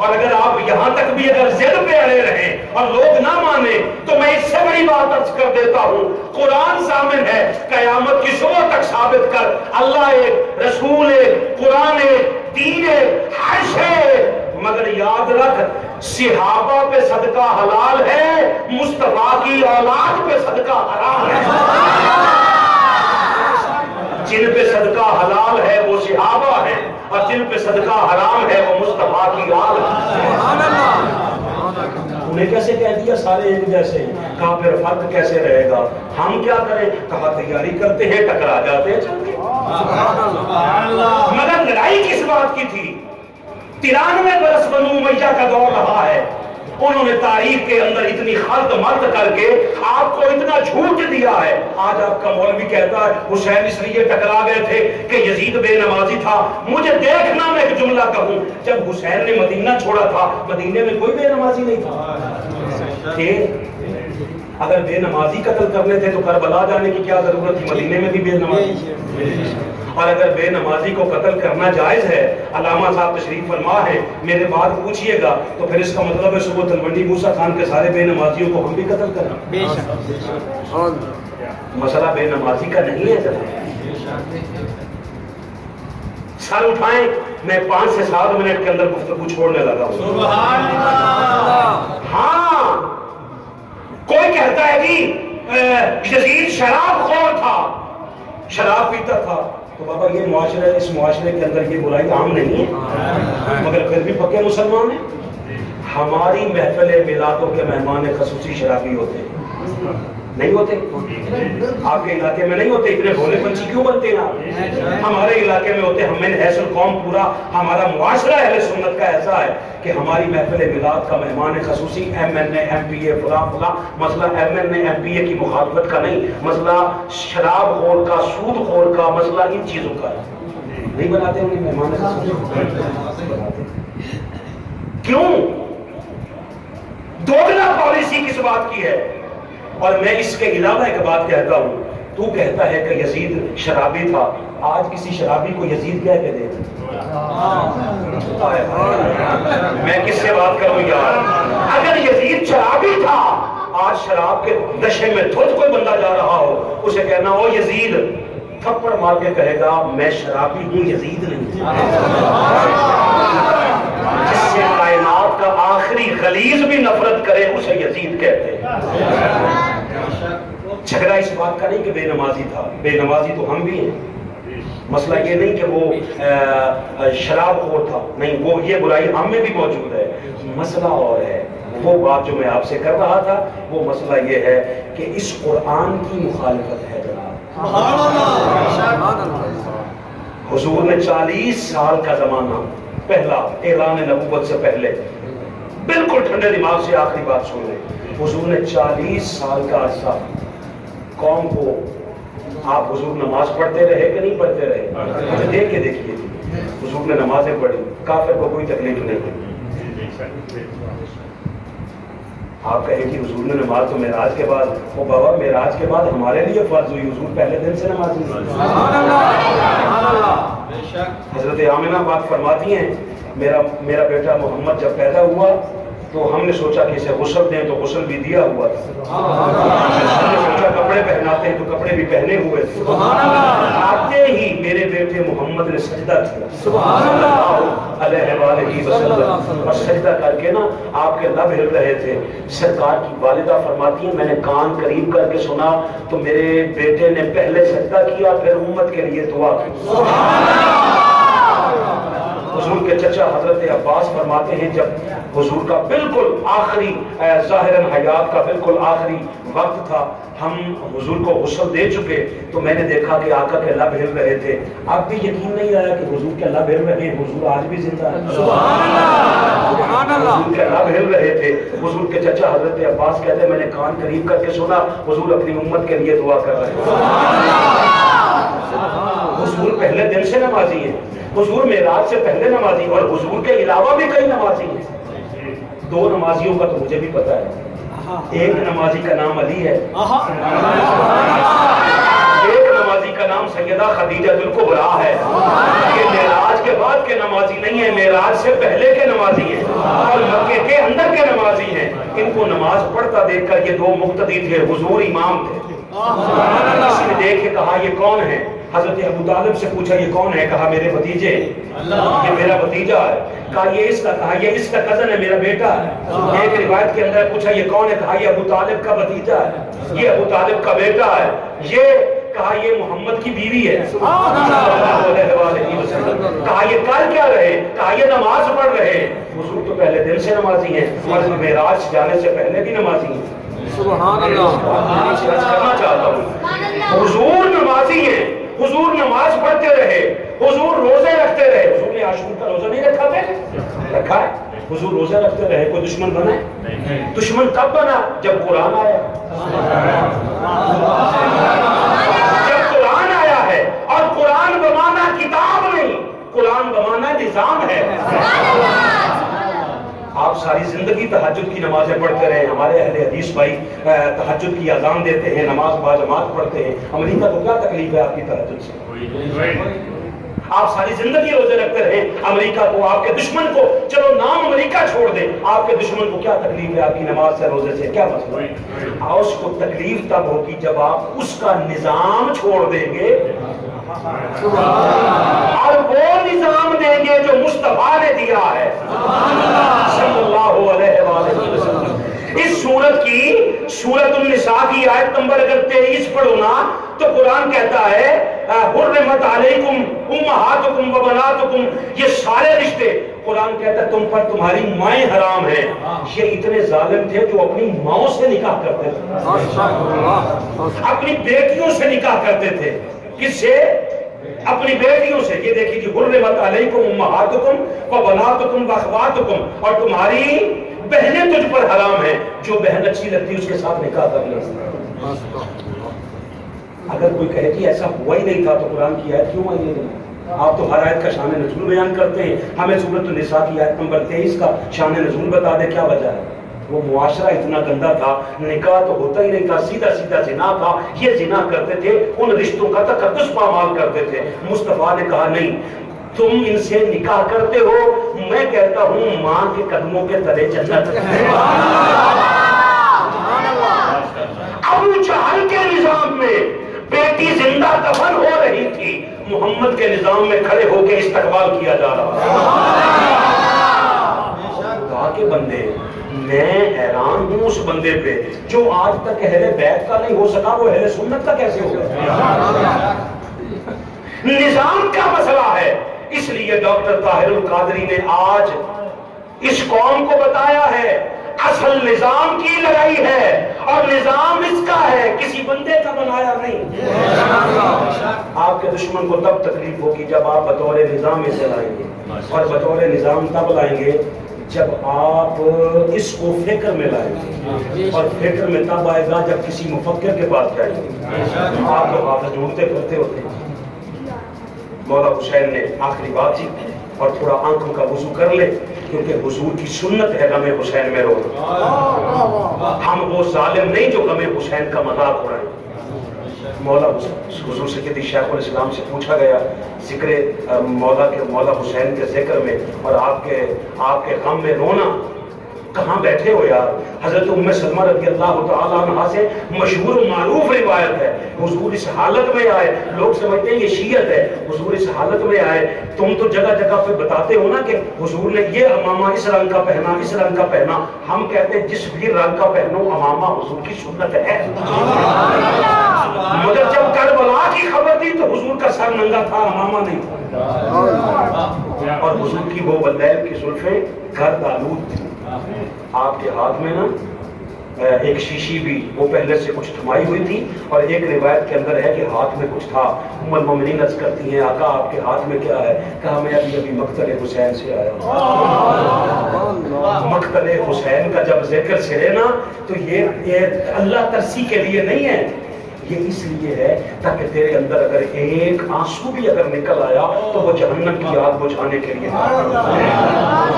और अगर आप यहाँ तक भी अगर जिद पे अड़े रहे और लोग ना माने तो मैं इससे बड़ी बात अर्ज़ कर देता हूँ। कुरान सामिल है, कयामत की सुबह तक साबित कर। अल्लाह एक, रसूल एक, कुरान एक, दीन एक, हर्ष है मगर याद रख, सिहाबा पे सदका हलाल है, मुस्तफ़ा की औलाद पे सदका हराम है। जिन पे सदका हलाल है, वो सिहाबा है। और जिन पे सदका हराम है वो मुस्तफ़ा की आल उन्हें कैसे कह दिया सारे एक जैसे? कहा फिर फ़र्क कैसे रहेगा? हम क्या करें? कहा तैयारी करते हैं टकरा जाते हैं मगर लड़ाई किस बात की थी? तिरानवे बरस बनू मैया का दौर रहा है। उन्होंने तारीख के अंदर इतनी खल्त मर्द करके आपको इतना झूठ दिया है। आज आपका मौलवी कहता है, हुसैन इसलिए टकरा गए थे कि यजीद बेनमाजी था। मुझे देखना मैं एक जुमला कहूँ। जब हुसैन ने मदीना छोड़ा था, मदीने में कोई बेनमाजी नहीं था। थे अगर बेनमाजी कत्ल करने थे तो करबला जाने की क्या ज़रूरत थी? मदीने में भी बेनमाजी। और अगर बेनमाजी को कत्ल करना जायज़ है अलामा साहब तशरीफ़ फरमा है मेरे बाद पूछिएगा तो फिर इसका मतलब है सुबह तलवंडी मूसा खान के सारे बेनमाजियों को हम भी कत्ल करें। मसला बेनमाजी का नहीं है सर उठाएँ मैं पाँच से सात मिनट के अंदर गुफ्तगू छोड़ने लगा हूँ। हाँ कोई कहता है यजीद शराब खोर था शराब पीता था। तो बाबा, ये मुआरे इस मुआरे के अंदर ये बुराई आम नहीं है। मगर फिर भी पक्के मुसलमान हैं? हमारी महफिल मिलातों के मेहमान खसूसी शराबी होते हैं। नहीं होते। आपके इलाके में नहीं होते, इतने भोले पंछी क्यों बनते हैं आप? हमारे इलाके में होते, हमें हैसल कौम पूरा, हमारा मुआशरा अहले सुन्नत का ऐसा है कि हमारी महफिल मिलाद का मेहमान खसूसी M N A M P A फला फला। मसला M N A M P A की मुखालफत का नहीं, मसला शराब खोर का, सूद खोर का, मसला इन चीज़ों का नहीं बनाते उन्हें मेहमान क्यों? दोगला पॉलिसी किस बात की है? और मैं इसके अलावा एक बात कहता हूँ, तू कहता है कि यजीद शराबी था। आज किसी शराबी को यजीद कह के दे मैं किससे बात करूँ यार? अगर यजीद शराबी था, आज शराब के नशे में धुत कोई बंदा जा रहा हो, उसे कहना हो, यजीद, थप्पड़ मार के कहेगा, मैं शराबी हूँ, यजीद नहीं। जिससे कायनात का आखिरी गलीज भी नफरत करे, उसे यजीद कहते हैं। झगड़ा इस बात का नहीं कि बेनमाजी था। बेनमाजी तो हम भी हैं। मसला ये नहीं कि वो शराब खोर था। नहीं, वो ये बुराई हम में भी मौजूद है। मसला और है। वो बात जो मैं आपसे कर रहा था, वो मसला ये है कि इस कुरान की मुखालफत है हुजूर ने 40 साल का जमाना, पहला, ऐलान नबूवत से पहले, बिल्कुल ठंडे दिमाग से आखिरी बात सुन रहे हुजूर ने 40 साल का अरसा कौम को आप हुजूर नमाज़ पढ़ते रहे कि नहीं पढ़ते रहे? मुझे देख के देखिए। हुजूर ने नमाजें पढ़ी काफिर को कोई तकलीफ़ नहीं हुई। आप कहें कि हुजूर ने नमाज़ तो मेराज के बाद वो बाबा मेराज के बाद हमारे लिए फ़र्ज़ हुई हुजूर पहले दिन से नमाज़ हज़रत आमिना बात फरमाती हैं मेरा मेरा बेटा मोहम्मद जब पैदा हुआ तो हमने सोचा कि इसे गुसल दें तो गुसल भी दिया हुआ था। हमने सोचा कपड़े पहनाते हैं तो कपड़े भी पहने हुए थे। आते ही मेरे बेटे मोहम्मद ने सजदा किया। और सजदा करके ना आपके लब हिल रहे थे। सरकार की वालिदा फरमाती है मैंने कान करीब करके सुना तो मेरे बेटे ने पहले सजदा किया फिर उम्मत के लिए दुआ की। हुजूर के चचा हज़रत अब्बास फरमाते हैं जब हुजूर का बिल्कुल आखिरी जाहिरन हयात का बिल्कुल आखिरी वक्त था हम हुजूर को गुसल दे चुके तो मैंने देखा कि आका के लब हिल रहे थे। अब भी यकीन नहीं आया कि हुजूर के लब हिल रहे हैं हुजूर आज भी ज़िंदा है। हुजूर के लब हिल रहे थे। हुजूर के चचा हज़रत अब्बास कहते मैंने कान करीब करके सुना हुजूर अपनी उम्मत के लिए दुआ कर रहे हैं। हुजूर पहले दिन से नमाजी है। हुजूर मेराज से पहले नमाजी और हुजूर के अलावा भी कई नमाजी हैं। दो नमाजियों का तो मुझे भी पता है। एक नमाजी का नाम अली है। एक नमाजी का नाम सैयदा खदीजा को बुरा है। ये मेराज के बाद के नमाजी नहीं है, मेराज से पहले के नमाजी हैं और मक्के के अंदर के नमाजी हैं। इनको नमाज़ पढ़ता देखकर ये दो मुक्तदी थे, हुजूर इमाम थे। किसी ने देख के कहा, ये कौन है? हज़रत अबू तालिब से पूछा ये कौन है? कहा मेरे भतीजे. ये मेरा भतीजा है। कहा ये इसका कहा ये इसका कज़न है मेरा बेटा है। एक रिवायत के अंदर पूछा ये कौन है? कहा ये अबू तालिब का भतीजा है। ये अबू तालिब का बेटा है। ये कहा ये मोहम्मद की बीवी है। कहा ये कर क्या रहे? कहा ये नमाज़ पढ़ रहे हुजूर तो पहले दिन से नमाजी हैं और मेराज जाने से पहले भी नमाजी हैं। करना चाहता हूँ। हुजूर नमाजी हैं। हुजूर नमाज़ पढ़ते रहे हुजूर रोज़े रखते रहे। हुजूर ने आशूर का रोजा नहीं रखा थे? रखा है। हुजूर रोजा रखते रहे कोई दुश्मन बना दुश्मन कब बना जब कुरान आया। जब कुरान आया है और कुरान बमाना किताब नहीं कुरान बमाना निज़ाम है। आप सारी ज़िंदगी तहजद की नमाजें पढ़ते रहे हमारे अहले हदीस भाई तहजद की अजान देते हैं नमाज़ बाजमात पढ़ते हैं अमरीका को क्या तकलीफ़ है आपकी तहजद से? आप सारी ज़िंदगी रोज़े रखते रहे अमेरिका को आपके दुश्मन को चलो नाम अमेरिका छोड़ दे आपके दुश्मन को क्या तकलीफ़ है आपकी नमाज़ से रोज़े से क्या मसला है? उसको तकलीफ़ तब होगी जब आप उसका निज़ाम छोड़ देंगे और वो निज़ाम देंगे जो मुस्तफ़ा ने दिया है। सल्लल्लाहु अलैहि वसल्लम। इस सूरत की सूरत निसा की आयत नंबर अगर तेईस पढ़ो ना तो कुरान कहता है हुर्रमत अलैकुम उम्महातुकुम व बनातुकुम। ये सारे रिश्ते कुरान कहता है तुम पर तुम्हारी माएँ हराम हैं। ये इतने जालिम थे जो अपनी माओ से निकाह करते थे। अपनी बेटियों से निकाह करते थे। किससे? अपनी बेटियों से। ये देखिए जी हुर्रमत अलैकुम उम्महातुकुम व बनातुकुम व अखवातुकुम। और तुम्हारी बहनें तुझ पर हराम है। जो बहन अच्छी लगती है, उसके साथ निकाह कर ले। अगर कोई कहे कि ऐसा हुआ ही नहीं था तो कुरान की आयत क्यों आई है? आप तो हर आयत का शान नजूल बयान करते हैं। हमें सूरत निसा की आयत नंबर तेईस का शान नजूल बता दे, क्या वजह है? वो मुआशरा इतना गंदा था निकाह तो होता ही नहीं था सीधा सीधा जिना था ये जिना करते थे उन रिश्तों का तकदस पामाल करते थे। मुस्तफ़ा ने कहा नहीं तुम इनसे निकाह करते हो मैं कहता हूँ माँ के कदमों के तले जन्नत अबू जहल के निज़ाम में बेटी ज़िंदा दफन हो रही थी। मोहम्मद के निज़ाम में खड़े होकर इस्तकबाल किया जा रहा था के बंदे, मैं हैरान हूँ उस बंदे पे, जो आज तक अहले बैत का नहीं हो सका, वो अहले सुन्नत का कैसे हो गया निज़ाम का मसला है। इसलिए डॉक्टर ताहिरुल कादरी ने आज इस कौम को बताया है, असल निज़ाम की लड़ाई है, और निज़ाम इसका है, किसी बंदे का बनाया नहीं। आपके दुश्मन को तब तकलीफ़ होगी जब आप बतौर निज़ाम इसे लाएँगे, और बतौर निज़ाम तब लाएँगे जब आप इसको फ़िक्र में लाएँगे और फ़िक्र में तब आएगा जब किसी मुफक्र के पास जाएँगे। आप लोग हाथ जोड़ते करते होते मौला हुसैन ने आखिरी बात जी और थोड़ा आँखों का वज़ू कर ले क्योंकि हुजूर की सुन्नत है गमे हुसैन में रोना। हम वो जालिम नहीं जो गमे हुसैन का मज़ाक हो रहे हैं मौला हजूर सैदी शेख इस्लाम से पूछा गया, ज़िक्र मौला के, मौला हुसैन के ज़िक्र में और आपके आपके गम में रोना कहाँ बैठे हो यार? हज़रत उम्मे सलमा रज़ी अल्लाह तहा से मशहूर मारूफ रिवायत है। हुजूर इस हालत में आए। लोग समझते हैं ये शीयत है। हुजूर इस हालत में आए। तुम तो जगह जगह पे बताते हो ना कि हुजूर ने ये अमामा इस रंग का पहना इस रंग का पहना। हम कहते हैं जिस भी रंग का पहनो अमामा हुजूर की सुन्नत है। मगर जब करबला की खबर थी तो हुजूर का सर नंगा था अमामा नहीं। था और हुजूर की वो बंदैल की सुल्फे घर आलूद थी। आपके हाथ में ना एक शीशी भी वो पहले से कुछ थमाई हुई थी और एक रिवायत के अंदर है कि हाथ में कुछ था। उमर मोमिनी नज करती हैं आका आपके हाथ में क्या है? कहा मैं अभी अभी मकतल हुसैन से आया मकतल हुसैन का जब ज़िक्र सिरे ना तो ये, ये अल्लाह तरसी के लिए नहीं है। ये इसलिए है, ताकि तेरे अंदर अगर एक आँसू भी अगर निकल आया तो वो जहन्नम की आग बुझाने के लिए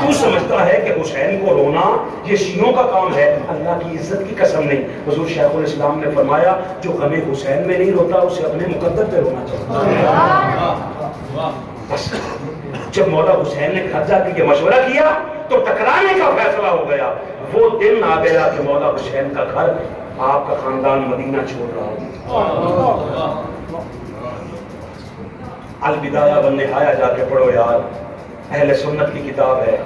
तू समझता है कि हुसैन को रोना, ये शीयों का काम है, अल्लाह की इज़्ज़त की कसम नहीं। हजूर शेखुल इस्लाम ने फरमाया, जो हमें हुसैन में नहीं रोता, उसे अपने मुकद्दर पे रोना चाहिए। जब मौला हुसैन ने घर जाकर के मशवरा किया तो टकराने का फैसला हो गया। वो दिन आ गया कि मौला हुसैन का घर आपका खानदान मदीना छोड़ रहा अलविदाया बन नहाया जाके पढ़ो यार। अहले सुन्नत की किताब है।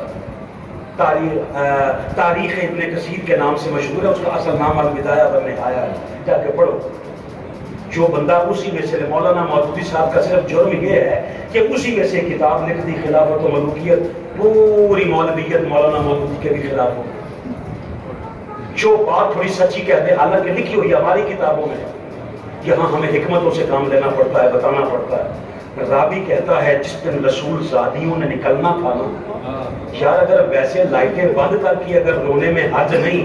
तारीख इब्ने कसीर के नाम से मशहूर है, उसका असल नाम अलविदाया नहाया है। जाके पढ़ो। जो बंदा उसी में से मौलाना मौदूदी साहब का सिर्फ़ जुर्म ये है कि उसी में से किताब लिख दी खिलाफत मलूकियत, पूरी मौलवियत मौलाना मौदूदी के भी खिलाफ हो जो बात थोड़ी सच्ची कहते हैं हालाँकि लिखी हुई हमारी किताबों में यहाँ हमें हिकमतों से काम लेना पड़ता है बताना पड़ता है। राबी कहता है जिस दिन रसूल जादियों ने निकलना था ना यार अगर वैसे लाइटें बंद करके अगर रोने में हर्ज नहीं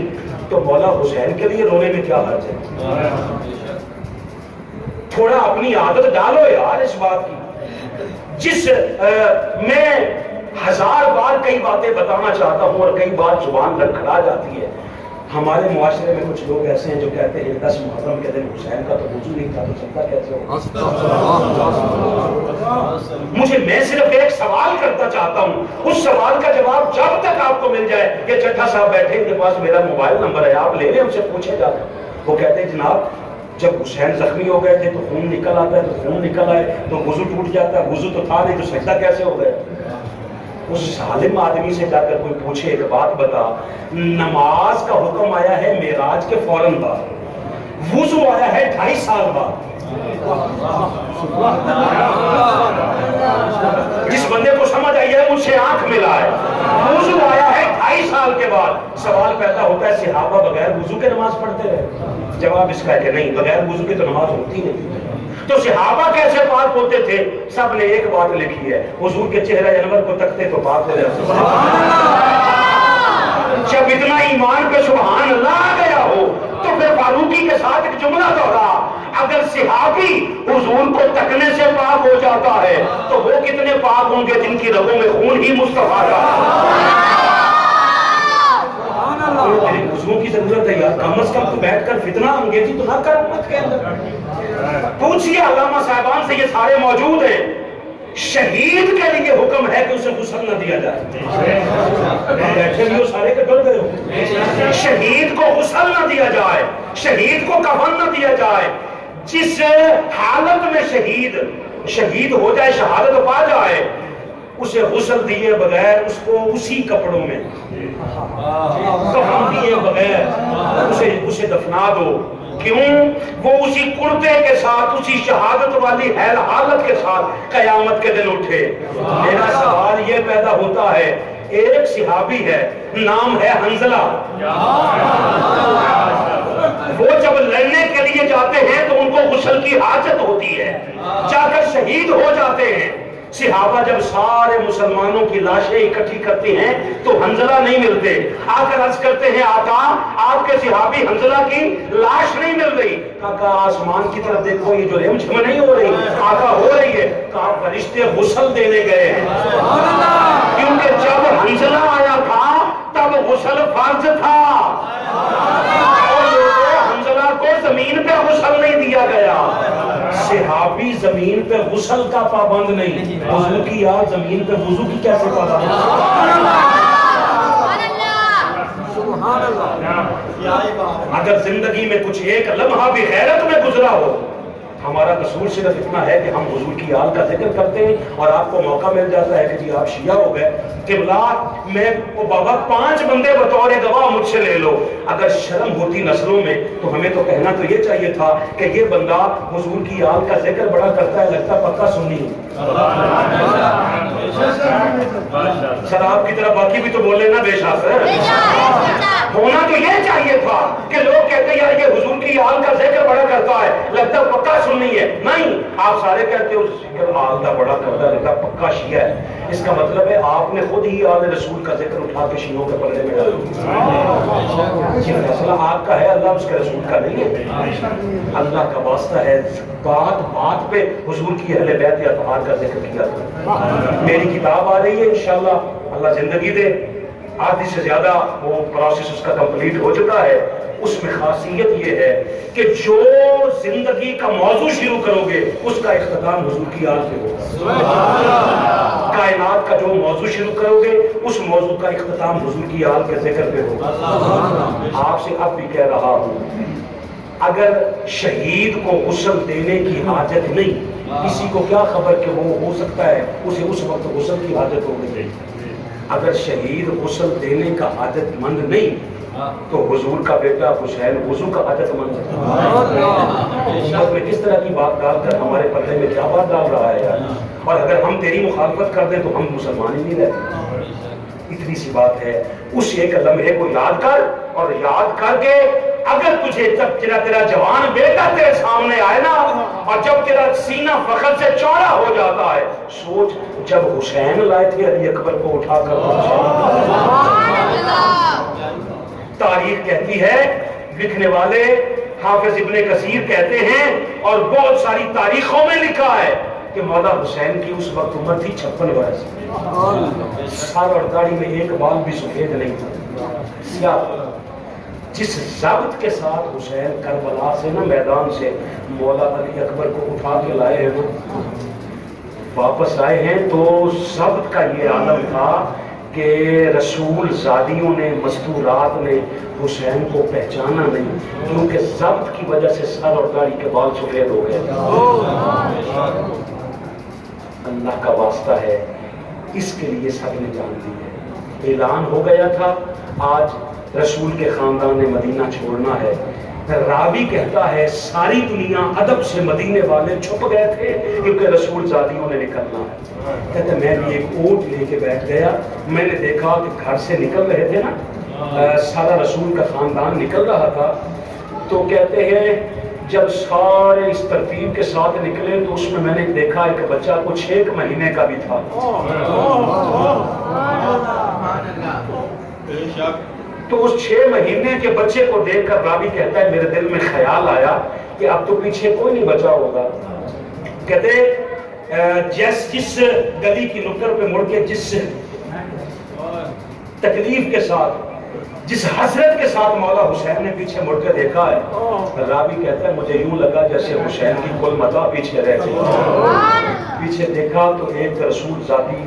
तो मौला हुसैन के लिए रोने में क्या हर्ज है? थोड़ा अपनी आदत डालो यार इस बात की। जिस आ, मैं हज़ार बार कई बातें बताना चाहता हूँ और कई बार ज़ुबान लड़खड़ा जाती है हमारे मुआशरे में कुछ लोग ऐसे हैं जो कहते हैं दस मुहर्रम के दिन हुसैन का तो वज़ू नहीं था तो चलता कैसे हो? मुझे, मैं सिर्फ़ एक सवाल करना चाहता हूँ। उस सवाल का जवाब जब तक आपको मिल जाए कि चट्ठा साहब बैठे, इनके पास मेरा मोबाइल नंबर है, आप ले लें, उनसे पूछे जाते वो कहते हैं, जनाब, जब हुसैन जख्मी हो गए थे तो खून निकल आता है तो खून निकल आए तो वज़ू टूट जाता है, वज़ू तो था नहीं तो सजदा कैसे हो गया? उस सालिम आदमी से जाकर कोई पूछे, एक बात बता, नमाज़ का हुक्म आया है मेराज के फ़ौरन बाद। वुजू आया है ढाई साल बाद। जिस बंदे को समझ आई है, मुझसे आँख मिला है। वुजू आया है ढाई साल के बाद। सवाल पैदा होता है, सिहाबा बगैर वुजू के नमाज़ पढ़ते रहे। जवाब इसका है कि नहीं, बगैर वुजू की तो नमाज़ होती नहीं। तो सिहाबा कैसे पाक होते थे? सबने एक बात लिखी है हुजूर के चेहरे अनवर को तकते तो पाक हो जाते। जब इतना ईमान पे सुबहान अल्लाह आ गया हो तो फिर फारूकी के साथ एक जुमला दोहरा अगर सिहाबी हुजूर को तकने से पाक हो जाता है तो वो कितने पाक होंगे जिनकी रगों में खून ही मुस्तफ़ा का की ज़रूरत है यार। कम अज कम तो फितना तो ना कर के अंदर पूछिए साहबान से, ये सारे मौजूद हैं। शहीद के लिए हुक्म है कि उसे गुसल न दिया जाए। बैठे भी सारे के डर गए हो। शहीद को गुसल न दिया जाए, शहीद को कफन न दिया जाए। जिस हालत में शहीद शहीद हो जाए, शहादत पा जाए उसे गुसल दिए बगैर उसको उसी कपड़ों में। कफन दिए बगैर उसे उसे दफना दो। क्यों? वो उसी कुर्ते के साथ, उसी शहादत वाली हैल हालत के साथ कयामत के दिन उठे। मेरा सवाल ये पैदा होता है, एक सिहाबी है, नाम है हंजला वो जब लड़ने के लिए जाते हैं तो उनको गुसल की हाजत होती है। जाकर शहीद हैं सिहाबा जब सारे मुसलमानों की लाशें इकट्ठी करते हैं तो हंजला नहीं मिलते। आकर अर्ज़ करते हैं आका आपके सिहाबी हंजला की लाश नहीं मिल रही काका आसमान की तरफ़ देखो ये जो रिमझिम नहीं हो रही आका हो रही है। कहा फरिश्ते गुसल देने गए हैं। क्योंकि जब हंजला आया था तब गुसल फ़र्ज़ था। और हंजला को ज़मीन पे गुसल नहीं दिया गया। सिहाबी ज़मीन पे गुसल का पाबंद नहीं। वज़ू की यार ज़मीन पे वज़ू की कैसे पाबंद अगर ज़िंदगी में कुछ एक लम्हा भी गैरत में गुजरा हो हमारा कसूर सिर्फ़ इतना है कि हम हुजूर की आल का ज़िक्र करते हैं और आपको मौका मिल जाता है कि जी आप शिया हो गए। किबला मैं वो बाबा पाँच बंदे बतौर गवाह मुझसे ले लो। अगर शर्म होती नस्लों में तो हमें तो कहना तो ये चाहिए था कि ये बंदा हुजूर की आल का ज़िक्र बड़ा करता है लगता पक्का सुनी सर आपकी तरह बाकी भी तो बोले ना बेशाक होना तो ये चाहिए था कि लोग कहते यार ये हुजूर की आल का ज़िक्र बड़ा करता है लगता पक्का सुननी है। नहीं आप सारे कहते हो ज़िक्र आल का बड़ा करता है लगता पक्का शिया है। इसका मतलब है आपने खुद ही आल रसूल का ज़िक्र उठा के शियों के पर्दे में डाल। ये फैसला आपका है, अल्लाह उसके रसूल का नहीं है। अल्लाह का वास्ता है, बात बात पे हुजूर की अहले बैत या का ज़िक्र किया। मेरी किताब आ रही है, इंशाल्लाह, अल्लाह ज़िंदगी दे। आधी से ज़्यादा वो प्रोसेस उसका कंप्लीट हो चुका है। उसमें खासियत ये है कि जो ज़िंदगी का मौजू शुरू करोगे उसका इख्ताम हुजूर की आल पे होगा। कायनात का जो मौजू शुरू करोगे उस मौजू का इख्ताम हुजूर की आल के ज़िक्र पे होगा आपसे अब भी कह रहा हूँ अगर शहीद को गुसल देने की हाजत नहीं किसी को क्या खबर कि वो हो सकता है उसे उस वक्त गुसल की हाजत हो गई। अगर शहीद गुसल देने का आदतमंद नहीं तो हजूर का बेटा हुसैन वज़ू का आदतमंद में किस तरह की बात डालकर हमारे पर्दे में क्या बात डाल रहा है यार? और अगर हम तेरी मुखालफत कर दें तो हम मुसलमान ही नहीं रहते। इतनी सी बात है। उस एक लम्हे को याद कर और याद करके अगर तुझे जब तेरा तेरा जवान बेटा तेरे सामने आए ना, और जब तेरा सीना फखर से चौड़ा हो जाता है, सोच जब हुसैन लाए थे अली अकबर को उठाकर तारीख कहती है, लिखने वाले हाफिज इब्ने कसीर कहते हैं, और बहुत सारी तारीखों में लिखा है कि मौला हुसैन की उस वक्त उम्र थी छप्पन वर्ष सर और दाढ़ी में एक बाल भी सफ़ेद नहीं था। जिस जब्त के साथ हुसैन करबला से ना मैदान से मौला अली अकबर को उठा के लाए हैं वो। वापस आए हैं तो जब्त का ये आलम था कि रसूल जादियों ने, मस्तूरात ने हुसैन को पहचाना नहीं, क्योंकि जब्त की वजह से सर और दाढ़ी के बाल सफ़ेद हो गए। अल्लाह का वास्ता है, इसके लिए सबने जान दी है। ऐलान हो गया था, आज रसूल के खानदान ने मदीना छोड़ना है। रावी कहता है सारी दुनिया अदब से मदीने वाले छुप गए थे क्योंकि रसूल जादियों ने निकलना है। कहते मैं भी एक ओट लेके बैठ गया। मैंने देखा कि घर से निकल रहे थे ना अ, सारा रसूल का खानदान निकल रहा था। तो कहते हैं जब सारे इस तरतीब के साथ निकले तो उसमें मैंने देखा एक बच्चा कुछ एक महीने का भी था। तो उस छह महीने के बच्चे को देखकर रावी कहता है मेरे दिल में ख्याल आया कि अब तो पीछे कोई नहीं बचा होगा। कहते जैस जिस गली की नुक्कड़ पे मुड़ के जिस तकलीफ़ के साथ जिस हसरत के साथ मौला हुसैन ने पीछे मुड़ के देखा है। रावी कहता है मुझे यूँ लगा जैसे हुसैन की कुल मता पीछे रह गई पीछे देखा तो एक रसूल जाती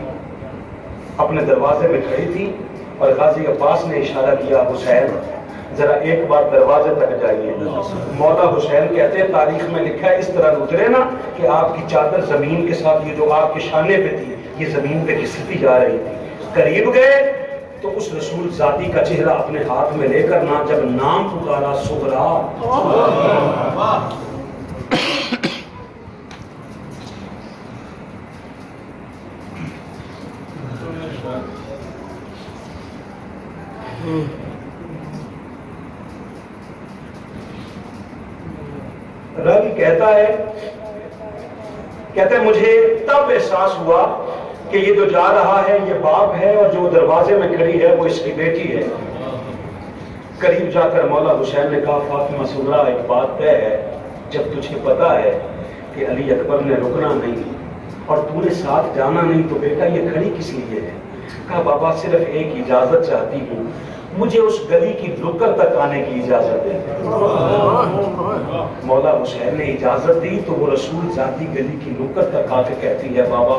अपने दरवाजे में खड़ी थी और गाजी अब्बास ने इशारा किया, हुसैन, जरा एक बार दरवाजे तक जाइए। मौला हुसैन कहते हैं तारीख में लिखा है, इस तरह उतरे ना कि आपकी चादर ज़मीन के साथ, ये जो आपके शाने पे थी, ये ज़मीन पे घिसती जा रही थी। करीब गए तो उस रसूल जाति का चेहरा अपने हाथ में लेकर ना, जब नाम पुकारा सुगरा रवि कहता है, कहते मुझे तब एहसास हुआ कि ये जो जा रहा है, ये बाप है और जो दरवाजे में खड़ी है, वो इसकी बेटी है। करीब जाकर मौला हुसैन ने कहा, फातिमा सुगरा एक बात तय है। जब तुझे पता है कि अली अकबर ने रुकना नहीं और तूने साथ जाना नहीं तो बेटा, ये खड़ी किस लिए है? कहा, बाबा, सिर्फ़ एक इजाज़त चाहती हूँ मुझे उस गली की नुक्कड़ तक आने की इजाज़त दे। मौला हुसैन ने इजाज़त दी तो वो रसूल जाती गली की नुक्कड़ तक आके कहती है, बाबा,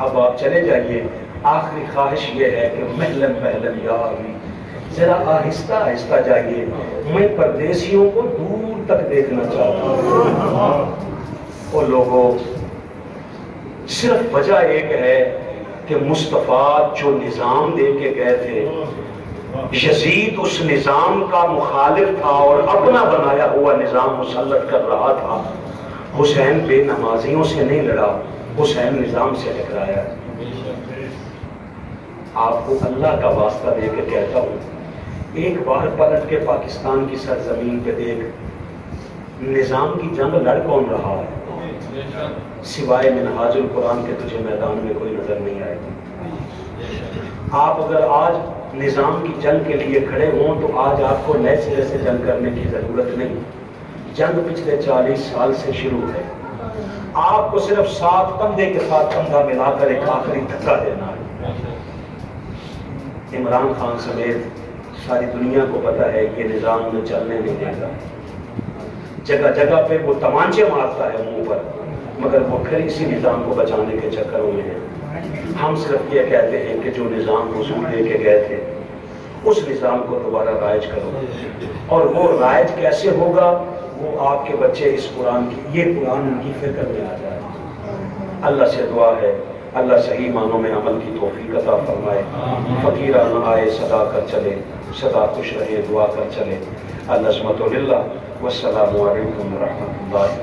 अब आप चले जाइए। आखिरी ख्वाहिश ये है कि महलन महलन या जरा आहिस्ता आहिस्ता जाइए। मैं परदेशियों को दूर तक देखना चाहता हूँ। ओ लोगों, सिर्फ़ वजह एक है कि मुस्तफ़ा जो निज़ाम दे के गए थे यजीद उस निज़ाम का मुखालिफ था और अपना बनाया हुआ निज़ाम मुसलत कर रहा था। हुसैन बेनमाजियों से नहीं लड़ा, हुसैन निज़ाम से टकराया। आपको अल्लाह का वास्ता दे के कहता हूँ, एक बार पलट के पाकिस्तान की सरजमीन पे देख, निज़ाम की जंग लड़ कौन रहा है? सिवाय मिनहाजुल कुरान के तुझे मैदान में कोई नज़र नहीं आएगी। आप अगर आज निज़ाम की जंग के लिए खड़े हों तो आज आपको नए सिरे से जंग करने की ज़रूरत नहीं। जंग पिछले चालीस साल से शुरू है। आपको सिर्फ़ सात कंधे के साथ कंधा मिलाकर एक आखिरी धक्का देना है। इमरान खान समेत सारी दुनिया को पता है कि निज़ाम में चलने नहीं देगा जगह जगह पे वो तमांचे मारता है मुँह पर, मगर वो फिर इसी निज़ाम को बचाने के चक्करों में है। हम सिर्फ़ ये कहते हैं कि जो निज़ाम हुजूर दे के गए थे, उस निज़ाम को दोबारा राइज करो। और वो राइज कैसे होगा, वो आपके बच्चे इस कुरान की, ये कुरान उनकी फ़िक्र में आ जाए। अल्लाह से दुआ है, अल्लाह सही मानों में अमल की तोफ़ी अता फरमाए। फ़कीरा आए, सदा कर चले, सदा खुश रहे, दुआ कर चले। अल्लाह वसलाम वरहमल वर्क